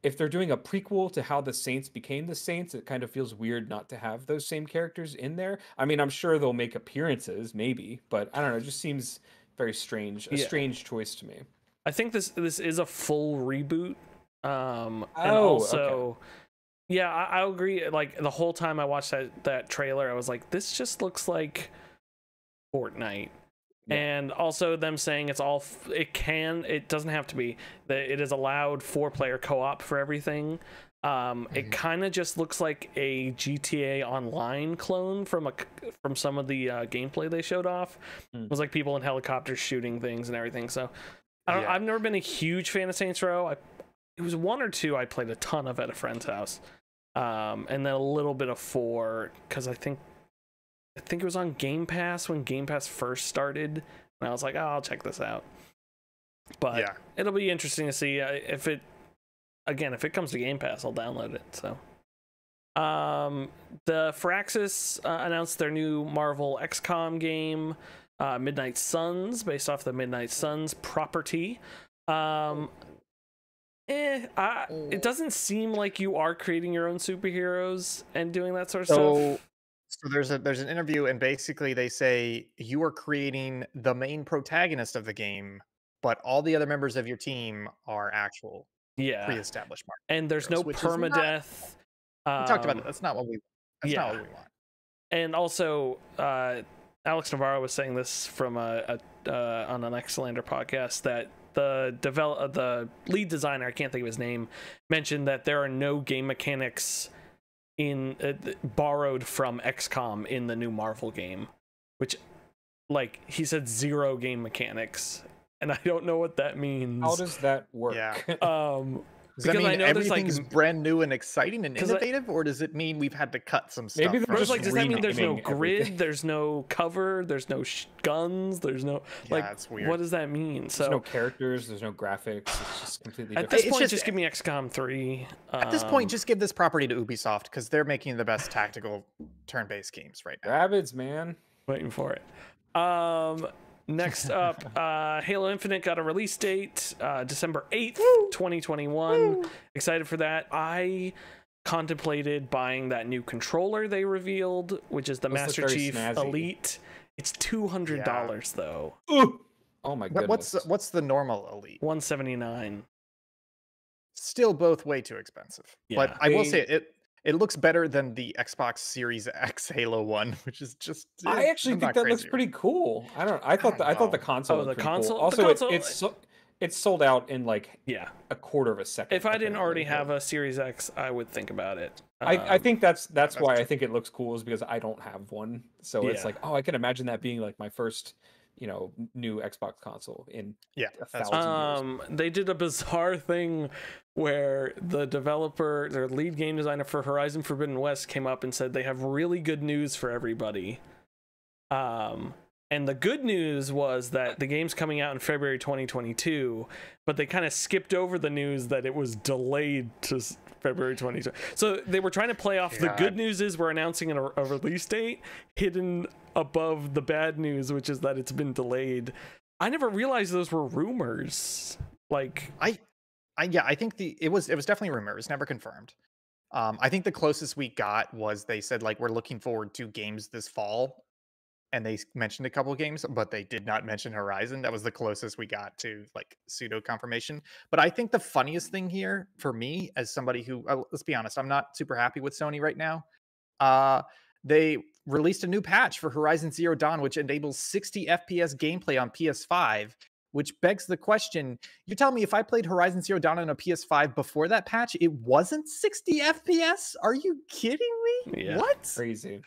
if they're doing a prequel to how the saints became the saints it kind of feels weird not to have those same characters in there i mean i'm sure they'll make appearances maybe but i don't know it just seems very strange a Yeah. strange choice to me I think this this is a full reboot. Um, and Oh, okay. also, yeah, I, I agree. Like the whole time I watched that that trailer, I was like, this just looks like Fortnite. Yeah. And also them saying it's all f- it can it doesn't have to be that it is allowed four player co op for everything. Um, it Mhm. kind of just looks like a GTA Online clone from a from some of the uh, gameplay they showed off. Hmm. It was like people in helicopters shooting things and everything. So I don't, Yeah. I've never been a huge fan of Saints Row. I, it was one or two I played a ton of at a friend's house, um, and then a little bit of four because I think I think it was on Game Pass when Game Pass first started, and I was like, oh, I'll check this out. But yeah. it'll be interesting to see uh, if it again if it comes to Game Pass, I'll download it. So. Um, the Firaxis uh, announced their new Marvel XCOM game, uh, Midnight Suns, based off the Midnight Suns property. Um, eh, I, it doesn't seem like you are creating your own superheroes and doing that sort of So, stuff. so there's a there's an interview, and basically they say you are creating the main protagonist of the game, but all the other members of your team are actual Yeah, pre-established markers. and there's no which is not- permadeath. We talked about um, that. That's not what we. That's yeah. not what we want. and also uh, Alex Navarro was saying this from a, a uh, on an Nextlander podcast that the develop uh, the lead designer I can't think of his name mentioned that there are no game mechanics in uh, borrowed from XCOM in the new Marvel game, which like he said zero game mechanics, and I don't know what that means. how does that work Yeah. um Does that Because I mean know there's, like, everything's brand new and exciting and 'Cause I- innovative, or does it mean we've had to cut some stuff? Maybe they're I was just like, does that mean there's no grid? everything. There's no cover? There's no sh- guns? There's no like. Yeah, weird. What does that mean? So there's So no characters there's no graphics it's just completely Different. at this point, just- just, give me XCOM three. At this point, um, just give this property to Ubisoft because they're making the best tactical turn-based games right now. Rabbids man waiting for it. Um, next up, uh, Halo Infinite got a release date, uh, December eighth, twenty twenty one. Excited for that. I contemplated buying that new controller they revealed, which is the Those Master Chief snazzy. Elite. It's two hundred dollars though, Ooh. oh my What- goodness What's the, what's the normal elite? one seventy nine. Still both way too expensive. But Yeah. I will say it it looks better than the Xbox Series X Halo One, which is just. eh, I actually I'm think not that looks pretty cool. I don't. I thought. don't The, I thought the console. Oh, the pretty cool. console- the Also, console- it, it's so, it's sold out in like Yeah. a quarter of a second. If I didn't already have a Series X, I would think about it. but I, I Um, think that's that's That's why I think it looks cool is because I don't have one. So it's like, oh, I can imagine that being like my first, you know, new Xbox console in Yeah, a that's thousand years. Um, they did a bizarre thing where the developer, their lead game designer for Horizon Forbidden West, came up and said they have really good news for everybody. Um, and the good news was that the game's coming out in February 2022, but they kind of skipped over the news that it was delayed to February 2022. So they were trying to play off the God. good news is we're announcing a, a release date hidden above the bad news, which is that it's been delayed. I never realized those were rumors. Like, I, I yeah, I think the it was it was definitely rumor. It was never confirmed. Um, I think the closest we got was they said like we're looking forward to games this fall, and they mentioned a couple of games, but they did not mention Horizon. That was the closest we got to like pseudo confirmation. But I think the funniest thing here for me, as somebody who uh, let's be honest, I'm not super happy with Sony right now. Uh, they released a new patch for Horizon Zero Dawn, which enables 60 FPS gameplay on PS5. Which begs the question: You're telling me if I played Horizon Zero Dawn on a PS5 before that patch, it wasn't 60 FPS? Are you kidding me? Yeah. What? Crazy.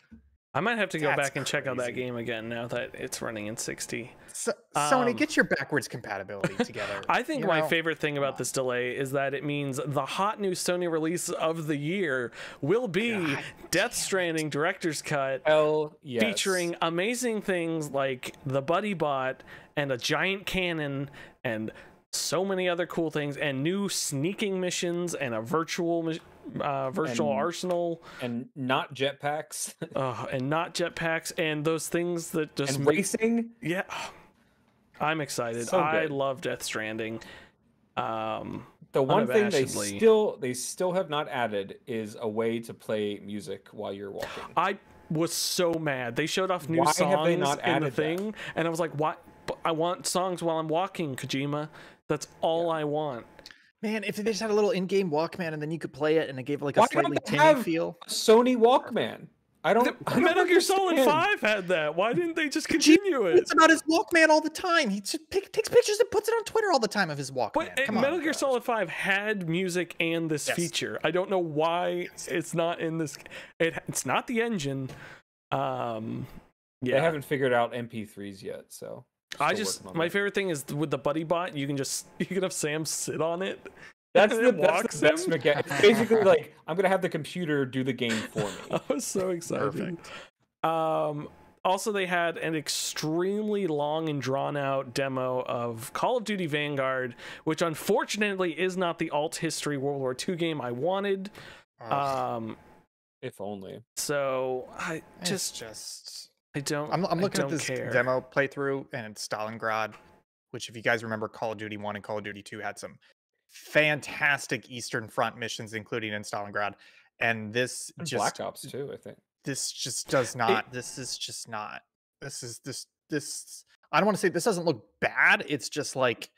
I might have to go That's back and check out that game again now that it's running in 60. So, Sony, Um, get your backwards compatibility together. I think you my know? favorite thing about this delay is that it means the hot new Sony release of the year will be God Death Stranding Director's Cut. Hell yes. featuring amazing things like the buddy bot and a giant cannon and so many other cool things and new sneaking missions and a virtual uh, virtual And- arsenal and not jetpacks uh, and not jetpacks and those things that just make- racing. yeah i'm excited So i love death stranding um The one thing they still they still have not added is a way to play music while you're walking. I was so mad. They showed off new Why songs have they not in the added that? thing, and I was like, "What? I want songs while I'm walking, Kojima. That's all I want." Man, if they just had a little in-game Walkman and then you could play it and it gave like Why a don't slightly they tinny have- feel. Sony Walkman. I don't. I don't Metal Gear Solid understand. Five had that. Why didn't they just continue it? It's about his Walkman all the time. He just pick, takes pictures and puts it on Twitter all the time of his Walkman. But uh, Come on, Metal Gear guys. Solid Five had music and this Yes. feature. I don't know why it's not in this. It, it's not the engine. Um, yeah, They haven't figured out MP3s yet, so. I just my that. favorite thing is with the buddy bot. You can just you can have Sam sit on it. That's the, it that's the best mechanic. It's basically like I'm gonna have the computer do the game for me. I was so excited. Perfect. Um, also, they had an extremely long and drawn out demo of Call of Duty Vanguard, which unfortunately is not the alt history World War II game I wanted. Ugh, Um, If only. so I it's just just I don't. I'm, I'm I looking at don't this care. demo playthrough and it's Stalingrad, which if you guys remember, Call of Duty One and Call of Duty Two had some fantastic Eastern Front missions, including in Stalingrad, and this And just Black Ops too, I think. this just does not. this is just not. This is this this. I don't want to say this doesn't look bad. It's just like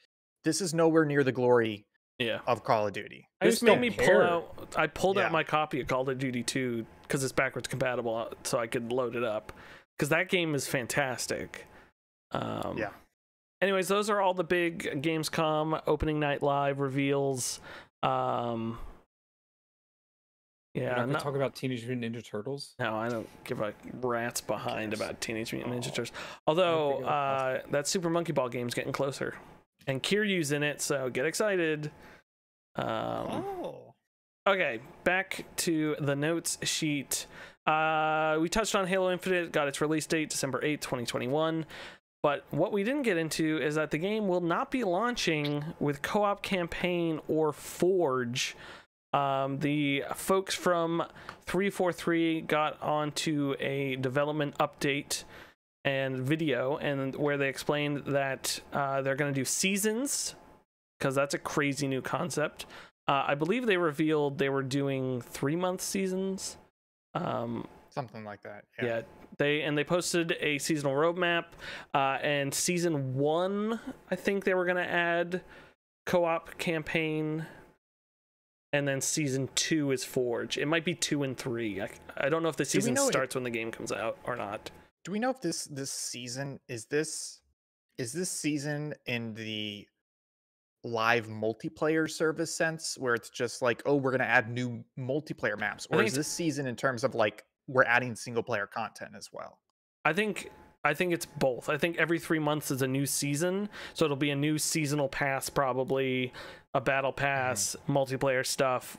this is nowhere near the glory Yeah. of Call of Duty. I just made me care. pull out. I pulled Yeah. out my copy of Call of Duty 2 because it's backwards compatible, uh, so I could load it up. Because that game is fantastic. Um, Yeah. Anyways, those are all the big Gamescom opening night live reveals. Um, We're yeah, not gonna not- talk about Teenage Mutant Ninja Turtles. no, I don't give a rat's behind Cares. about Teenage Mutant Ninja Oh. Turtles. Although uh, that Super Monkey Ball game's getting closer, and Kiryu's in it, so get excited. Um, oh. Okay, back to the notes sheet. Uh, we touched on Halo Infinite, got its release date December 8th, 2021. But what we didn't get into is that the game will not be launching with co op campaign or Forge. Um, the folks from 343 got onto a development update and video, and where they explained that uh, they're going to do seasons because that's a crazy new concept. Uh, I believe they revealed they were doing three month seasons. Um, Something like that. yeah. they and they posted a seasonal roadmap. Uh, and season one, I think they were gonna add co-op campaign, and then season two is Forge. It might be two and three. I, I don't know if the season know it- starts when the game comes out or not. Do we know if this this season is this is this season in the live multiplayer service sense where it's just like, oh, we're gonna add new multiplayer maps, or is this season in terms of like we're adding single player content as well? I think I think it's both. I think every three months is a new season, so it'll be a new seasonal pass, probably a battle mm-hmm. pass, multiplayer stuff,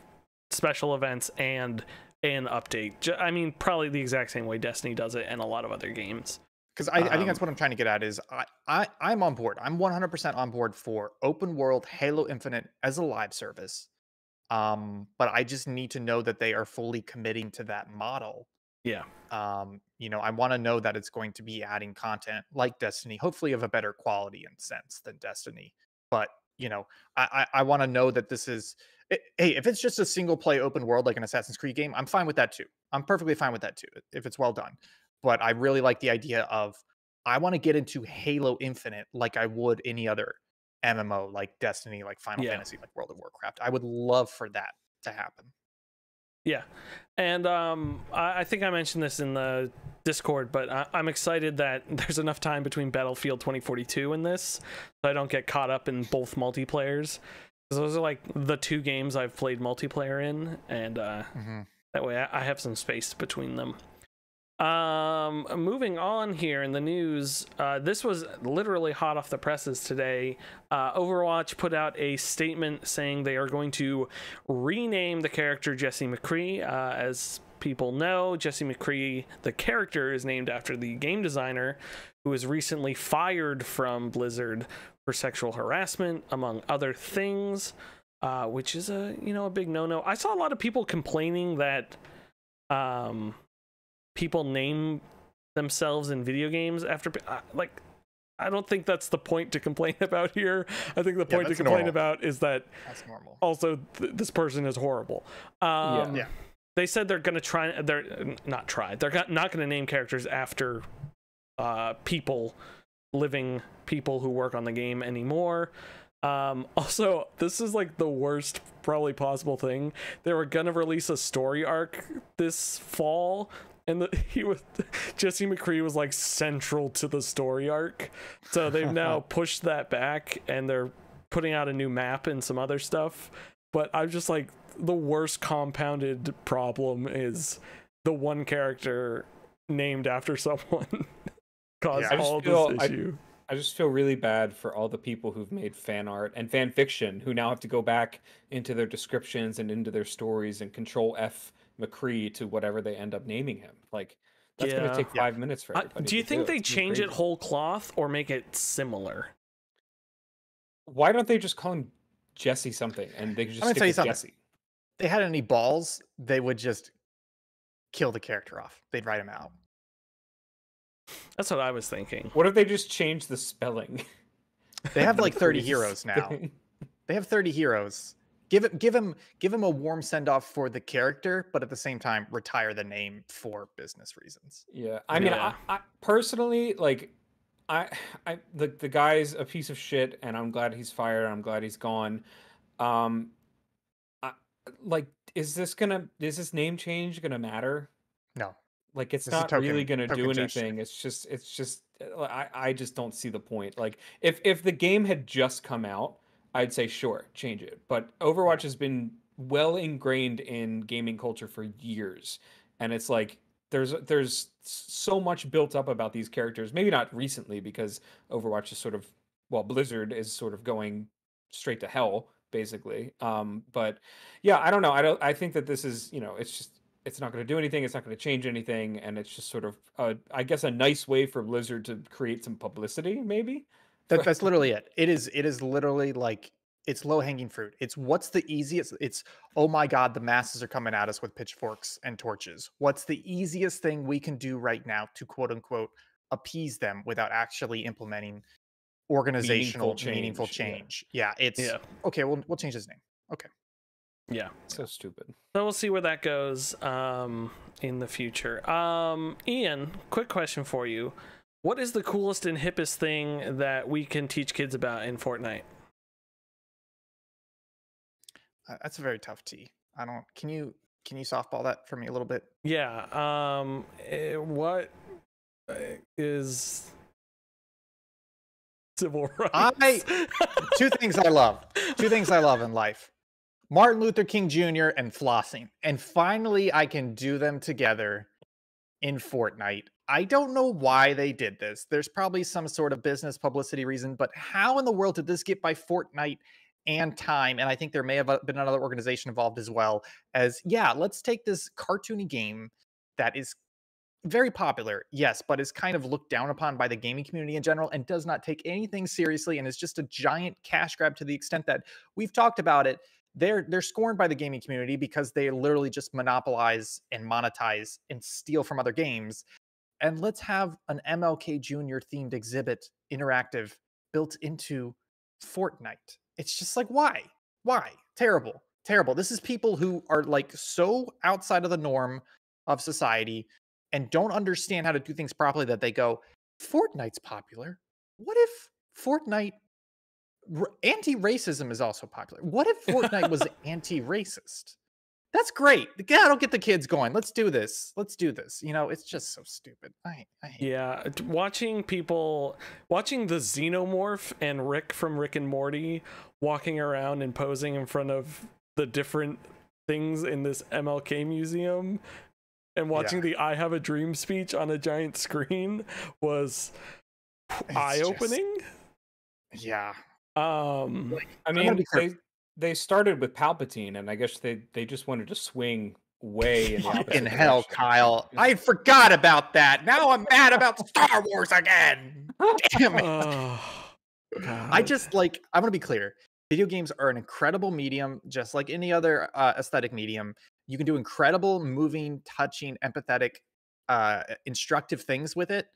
special events, and an update. I mean, probably the exact same way Destiny does it, and a lot of other games. Because I, I think that's Um, what I'm trying to get at is I, I I'm on board. I'm 100% on board for open world Halo Infinite as a live service. Um, but I just need to know that they are fully committing to that model. Yeah. Um, you know, I want to know that it's going to be adding content like Destiny, hopefully of a better quality and sense than Destiny. But you know, I I, I want to know that this is i- hey, if it's just a single play open world like an Assassin's Creed game, I'm fine with that too. I'm perfectly fine with that too if it's well done. But I really like the idea of I want to get into Halo Infinite like I would any other MMO like Destiny, like Final Yeah. Fantasy, like World of Warcraft. I would love for that to happen. Yeah, and um, I, I think I mentioned this in the Discord, but I, I'm excited that there's enough time between Battlefield 2042 and this, so I don't get caught up in both multiplayers. those are like the two games I've played multiplayer in, and uh, that way I, I have some space between them. Um, moving on here in the news, uh, this was literally hot off the presses today. Uh, Overwatch put out a statement saying they are going to rename the character Jesse McCree. Uh, as people know, Jesse McCree, the character, is named after the game designer who was recently fired from Blizzard for sexual harassment, among other things. Uh, which is a you know a big no-no. I saw a lot of people complaining that um, people name themselves in video games after uh, like I don't think that's the point to complain about here. I think the Yeah, point to complain normal. about is that That's normal. also th- this person is horrible. Um, Yeah. They said they're gonna try. They're not try. They're not gonna name characters after uh, people, living people who work on the game anymore. Um, also, this is like the worst, probably possible thing. They were gonna release a story arc this fall, and the, he was Jesse McCree was like central to the story arc. So they've now pushed that back, and they're putting out a new map and some other stuff. But I'm just like the worst compounded problem is the one character named after someone caused Yeah, all feel- this I- issue. I just feel really bad for all the people who've made fan art and fan fiction who now have to go back into their descriptions and into their stories and control F McCree to whatever they end up naming him. Like that's Yeah. gonna take Yeah. five minutes for I- everybody. do you to think they It's gonna change it whole cloth or make it similar? Why don't they just call him Jesse something and they could just stick tell you with something. Jesse? they had any balls, they would just kill the character off. They'd write him out. That's what I was thinking. What if they just change the spelling? They have like 30 heroes now. They have 30 heroes. Give it give him give him a warm send off for the character, but at the same time retire the name for business reasons. Yeah, I mean, Yeah. I, I personally like, I, I the the guy's a piece of shit, and I'm glad he's fired. I'm glad he's gone. Um, I, like, is this gonna is this name change gonna matter? No. Like, it's This is a not really gonna do token gesture. anything. It's just it's just uh, I I just don't see the point. Like, if if the game had just come out, I'd say sure, change it. But Overwatch has been well ingrained in gaming culture for years, and it's like there's there's so much built up about these characters. Maybe not recently because Overwatch is sort of well, Blizzard is sort of going straight to hell basically. Um, but yeah, I don't know. I don't. I think that this is you know it's just it's not going to do anything. It's not going to change anything, and it's just sort of uh, I guess a nice way for Blizzard to create some publicity, maybe. That, that's literally it. It is it is literally like it's low hanging fruit. It's what's the easiest it's oh my god, the masses are coming at us with pitchforks and torches. What's the easiest thing we can do right now to quote unquote appease them without actually implementing organizational meaningful change, change. yeah. Yeah, it's Yeah. okay, we'll we'll change his name. Okay. Yeah. So stupid. So we'll see where that goes um, in the future. Um, Ian, quick question for you. What is the coolest and hippest thing that we can teach kids about in Fortnite? Uh, That's a very tough T. I don't can you can you softball that for me a little bit? Yeah. Um, eh, what uh, is civil rights. I- Two things I love. Two things I love in life. Martin Luther King Jr. and flossing. And finally I can do them together in Fortnite. I don't know why they did this. There's probably some sort of business publicity reason, but how in the world did this get by Fortnite and Time? And I think there may have uh, been another organization involved as well. As yeah, let's take this cartoony game that is very popular, yes, but is kind of looked down upon by the gaming community in general and does not take anything seriously and is just a giant cash grab to the extent that we've talked about it. They're they're scorned by the gaming community because they literally just monopolize and monetize and steal from other games. And let's have an MLK Jr. themed exhibit interactive built into Fortnite. It's just like why? Why? Terrible. Terrible. This is people who are like so outside of the norm of society and don't understand how to do things properly that they go, Fortnite's popular. What if Fortnite anti-racism is also popular? What if Fortnite was anti-racist? That's great. Yeah, don't get the kids going. Let's do this. Let's do this. You know, it's just so stupid. I, I hate it. Yeah, t- watching people, watching the xenomorph and Rick from Rick and Morty walking around and posing in front of the different things in this MLK museum and watching the I Have a Dream speech on a giant screen was eye opening. Yeah. Um, I mean, they they started with Palpatine, and I guess they they just wanted to swing way in the In hell, direction. Kyle. I forgot about that. Now I'm mad about Star Wars again. Damn it. oh, I just like I want to be clear. Video games are an incredible medium, just like any other uh, aesthetic medium. You can do incredible, moving, touching, empathetic, uh, instructive things with it.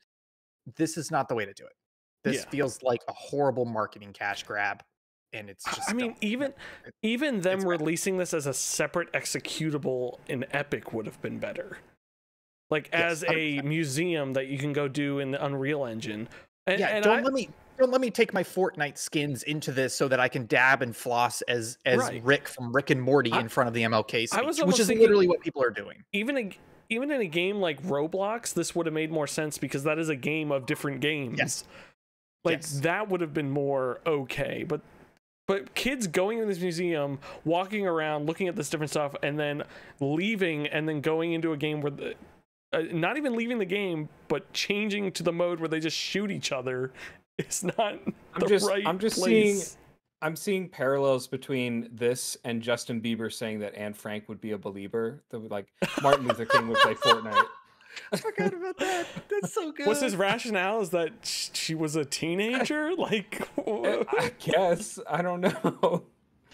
This is not the way to do it. This Yeah. feels like a horrible marketing cash grab, and it's I- just. I mean, dumb. even even them it's bad. releasing this as a separate executable in Epic would have been better. Like Yes, as a museum that you can go do in the Unreal Engine. And, yeah, and don't I, let me don't let me take my Fortnite skins into this so that I can dab and floss as as Right. Rick from Rick and Morty I- in front of the MLK speech, I was which is thinking- literally what people are doing. even a, even in a game like Roblox, this would have made more sense because that is a game of different games. Yes. Like Yes. that would have been more okay, but but kids going in this museum, walking around, looking at this different stuff, and then leaving, and then going into a game where the uh, not even leaving the game, but changing to the mode where they just shoot each other is not I'm the just- right I'm just place. I'm seeing parallels between this and Justin Bieber saying that Anne Frank would be a believer. That would like Martin Luther King would play Fortnite. I forgot about that. That's so good. What's his rationale? Is that she was a teenager? Like, I guess I don't know.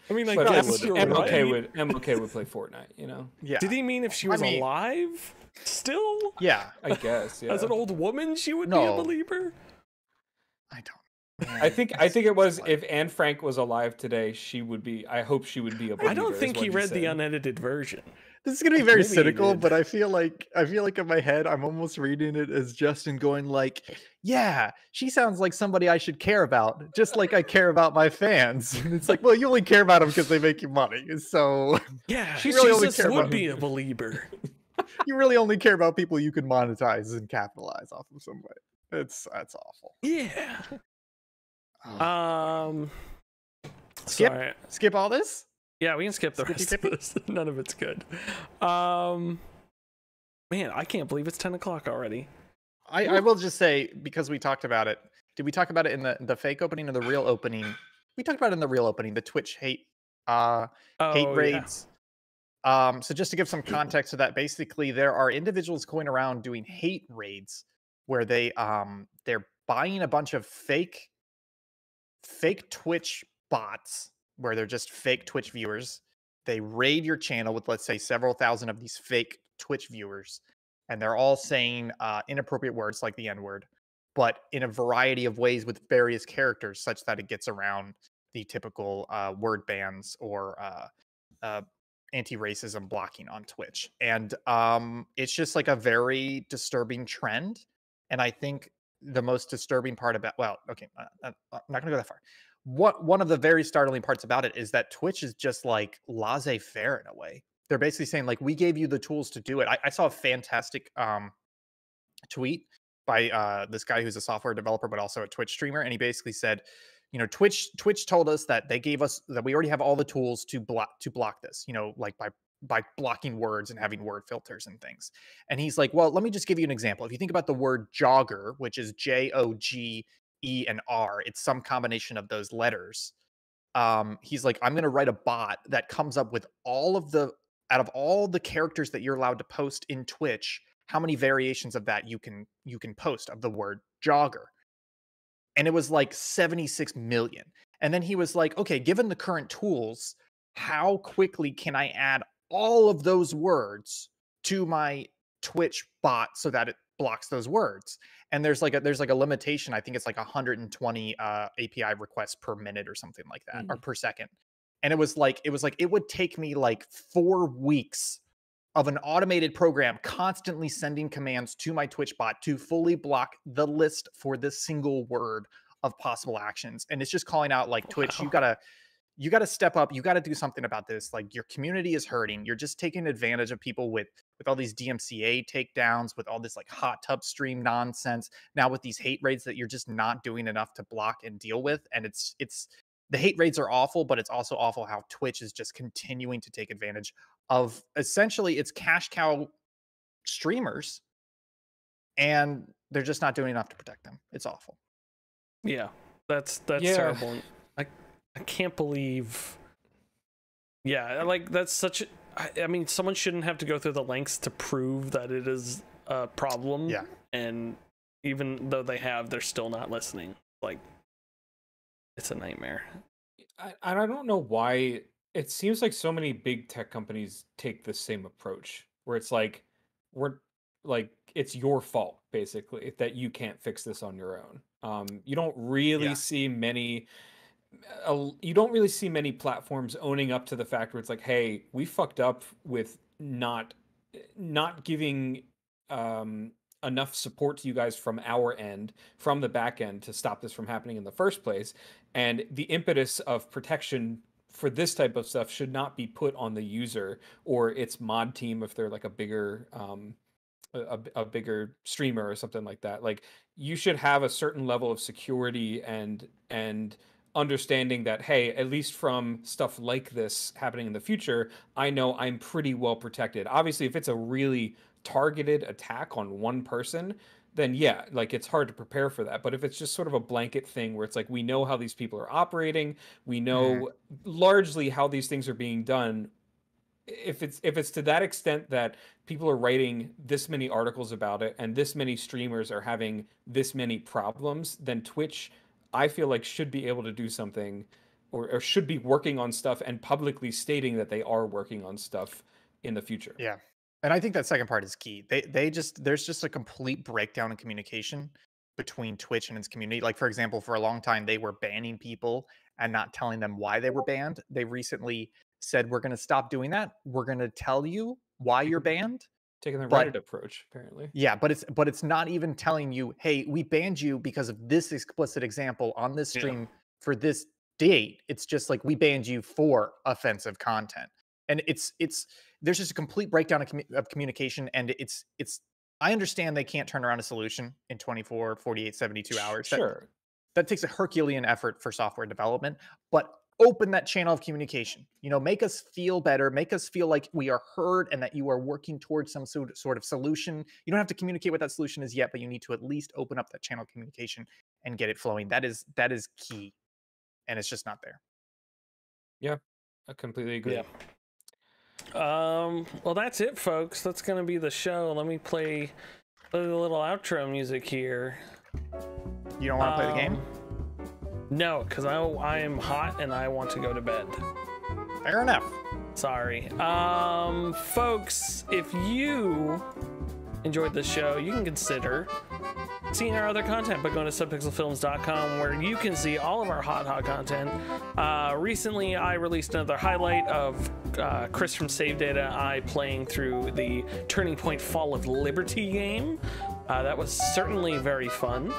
I mean, like But that's M- your MLK right. would MLK would play Fortnite. You know, Yeah. Did he mean if she I was mean- alive still? Yeah. I guess. Yeah. As an old woman, she would be a believer? I don't. I think I think it was if Anne Frank was alive today, she would be. I hope she would be a believer. I don't think what he read the unedited version. This is gonna be very Maybe cynical, but I feel like I feel like in my head I'm almost reading it as Justin going like, "Yeah, she sounds like somebody I should care about, just like I care about my fans." And it's like, well, you only care about them because they make you money, so Yeah, She really only Jesus cared would be a believer. you really only care about people you can monetize and capitalize off of some way. It's that's awful. yeah. Ugh. Um. Skip? Sorry. Skip all this. Yeah, we can skip the rest of this. None of it's good. Um. Man, I can't believe it's ten o'clock already. I, I will just say because we talked about it. Did we talk about it in the the fake opening or the real opening? We talked about it in the real opening. The Twitch hate uh hate Oh, yeah. raids. Um, so just to give some context to that, basically there are individuals going around doing hate raids where they um they're buying a bunch of fake fake Twitch bots where they're just fake Twitch viewers. They raid your channel with let's say several thousand of these fake Twitch viewers, and they're all saying uh, inappropriate words like the N word, but in a variety of ways with various characters, such that it gets around the typical uh, word bans or uh, uh, anti-racism blocking on Twitch. And um, it's just like a very disturbing trend. And I think the most disturbing part about well, okay, uh, uh, I'm not gonna go that far. What one of the very startling parts about it is that Twitch is just like laissez-faire in a way. They're basically saying like we gave you the tools to do it. I, I saw a fantastic um, tweet by uh, this guy who's a software developer but also a Twitch streamer, and he basically said, you know, Twitch Twitch told us that they gave us that we already have all the tools to block to block this, you know, like by by blocking words and having word filters and things. And he's like, well, let me just give you an example. If you think about the word jogger, which is J O G E and R, it's some combination of those letters. Um, he's like, I'm going to write a bot that comes up with all of the out of all the characters that you're allowed to post in Twitch, how many variations of that you can you can post of the word jogger. And it was like 76 million. And then he was like, okay, given the current tools, how quickly can I add all of those words to my Twitch bot so that it blocks those words? And there's like a there's like a limitation. I think it's like 120 uh, API requests per minute or something like that, or per second. And it was like it was like it would take me like four weeks of an automated program constantly sending commands to my Twitch bot to fully block the list for this single word of possible actions. And it's just calling out like Twitch, you Wow. gotta you gotta step up, you gotta do something about this. Like your community is hurting. You're just taking advantage of people with with all these DMCA takedowns, with all this like hot tub stream nonsense. Now with these hate raids that you're just not doing enough to block and deal with. And it's it's the hate raids are awful, but it's also awful how Twitch is just continuing to take advantage of essentially it's cash cow streamers and they're just not doing enough to protect them. It's awful. Yeah, that's that's Yeah. terrible. And I I can't believe. Yeah, like that's such. a- I, I mean, someone shouldn't have to go through the lengths to prove that it is a problem. Yeah. and even though they have, they're still not listening. Like, it's a nightmare. I, I don't know why it seems like so many big tech companies take the same approach where it's like we're like it's your fault basically that you can't fix this on your own. Um, you don't really Yeah. see many uh, you don't really see many platforms owning up to the fact where it's like hey we fucked up with not not giving um enough support to you guys from our end from the back end to stop this from happening in the first place. And the impetus of protection for this type of stuff should not be put on the user or its mod team if they're like a bigger um a, a a bigger streamer or something like that. Like you should have a certain level of security and and understanding that hey at least from stuff like this happening in the future i know i'm pretty well protected. Obviously if it's a really targeted attack on one person then yeah like it's hard to prepare for that. But if it's just sort of a blanket thing where it's like we know how these people are operating we know mm-hmm. largely how these things are being done if it's if it's to that extent that people are writing this many articles about it and this many streamers are having this many problems then twitch i feel like should be able to do something or, or should be working on stuff and publicly stating that they are working on stuff in the future Yeah. And I think that second part is key. They they just there's just a complete breakdown in communication between Twitch and its community. Like for example, for a long time they were banning people and not telling them why they were banned. They recently said we're going to stop doing that. We're going to tell you why you're mm-hmm. banned. Taking the But- reddit approach apparently Yeah, but it's but it's not even telling you, "Hey, we banned you because of this explicit example on this Yeah. stream for this date." It's just like we banned you for offensive content. And it's it's there's just a complete breakdown of, commu- of communication and it's it's I understand they can't turn around a solution in 24, 48, 72 hours. That- sure that takes a herculean effort for software development but open that channel of communication you know make us feel better make us feel like we are heard and that you are working towards some sort sort of solution you don't have to communicate what that solution is yet but you need to at least open up that channel of communication and get it flowing that is that is key and it's just not there Yeah, i completely agree Yeah. Um. Well, that's it, folks. That's gonna be the show. Let me play, play the little outro music here. you don't want to play the game Um, No, because I I am hot and I want to go to bed. fair enough Sorry. Um, folks, if you enjoyed this show, you can consider seeing our other content by going to subpixelfilms.com where you can see all of our hot, hot content. Uh, recently, I released another highlight of uh, Chris from Save Data, I playing through the Turning Point Fall of Liberty game. Uh, that was certainly very fun.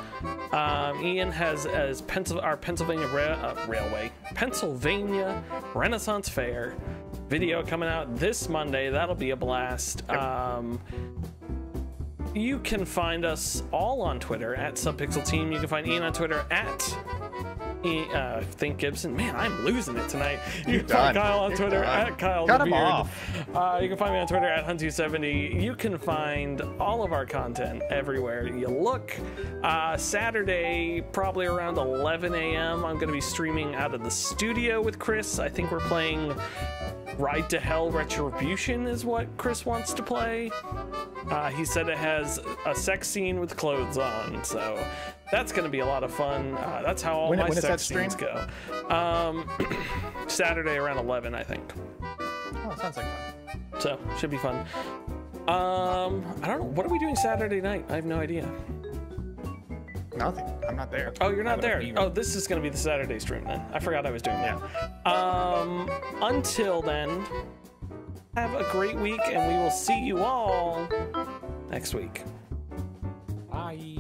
Um, Ian has as Pencil- our Pennsylvania Ra- uh, Railway, Pennsylvania Renaissance Fair video coming out this Monday. That'll be a blast. Um, you can find us all on Twitter at Subpixel Team. You can find Ian on Twitter at uh, Think Gibson. Man, I'm losing it tonight. You can find. Kyle on You're Twitter done. at Kyle Cut the him Beard. off. Uh, you can find me on Twitter at Hunt270. You can find all of our content everywhere you look. Uh, Saturday, probably around 11 a.m., I'm going to be streaming out of the studio with Chris. I think we're playing Ride to Hell Retribution, is what Chris wants to play. Uh, he said it has a sex scene with clothes on, so that's going to be a lot of fun. Uh, that's how all When- my when sex scenes go. Um, Saturday around 11, I think. Oh, it sounds like fun. So should be fun. Um, I don't know. What are we doing Saturday night? I have no idea. Nothing. I'm not there. Oh, you're not there. Oh, this is gonna be the Saturday stream then. I forgot I was doing that. Um, until then, have a great week, and we will see you all next week. Bye.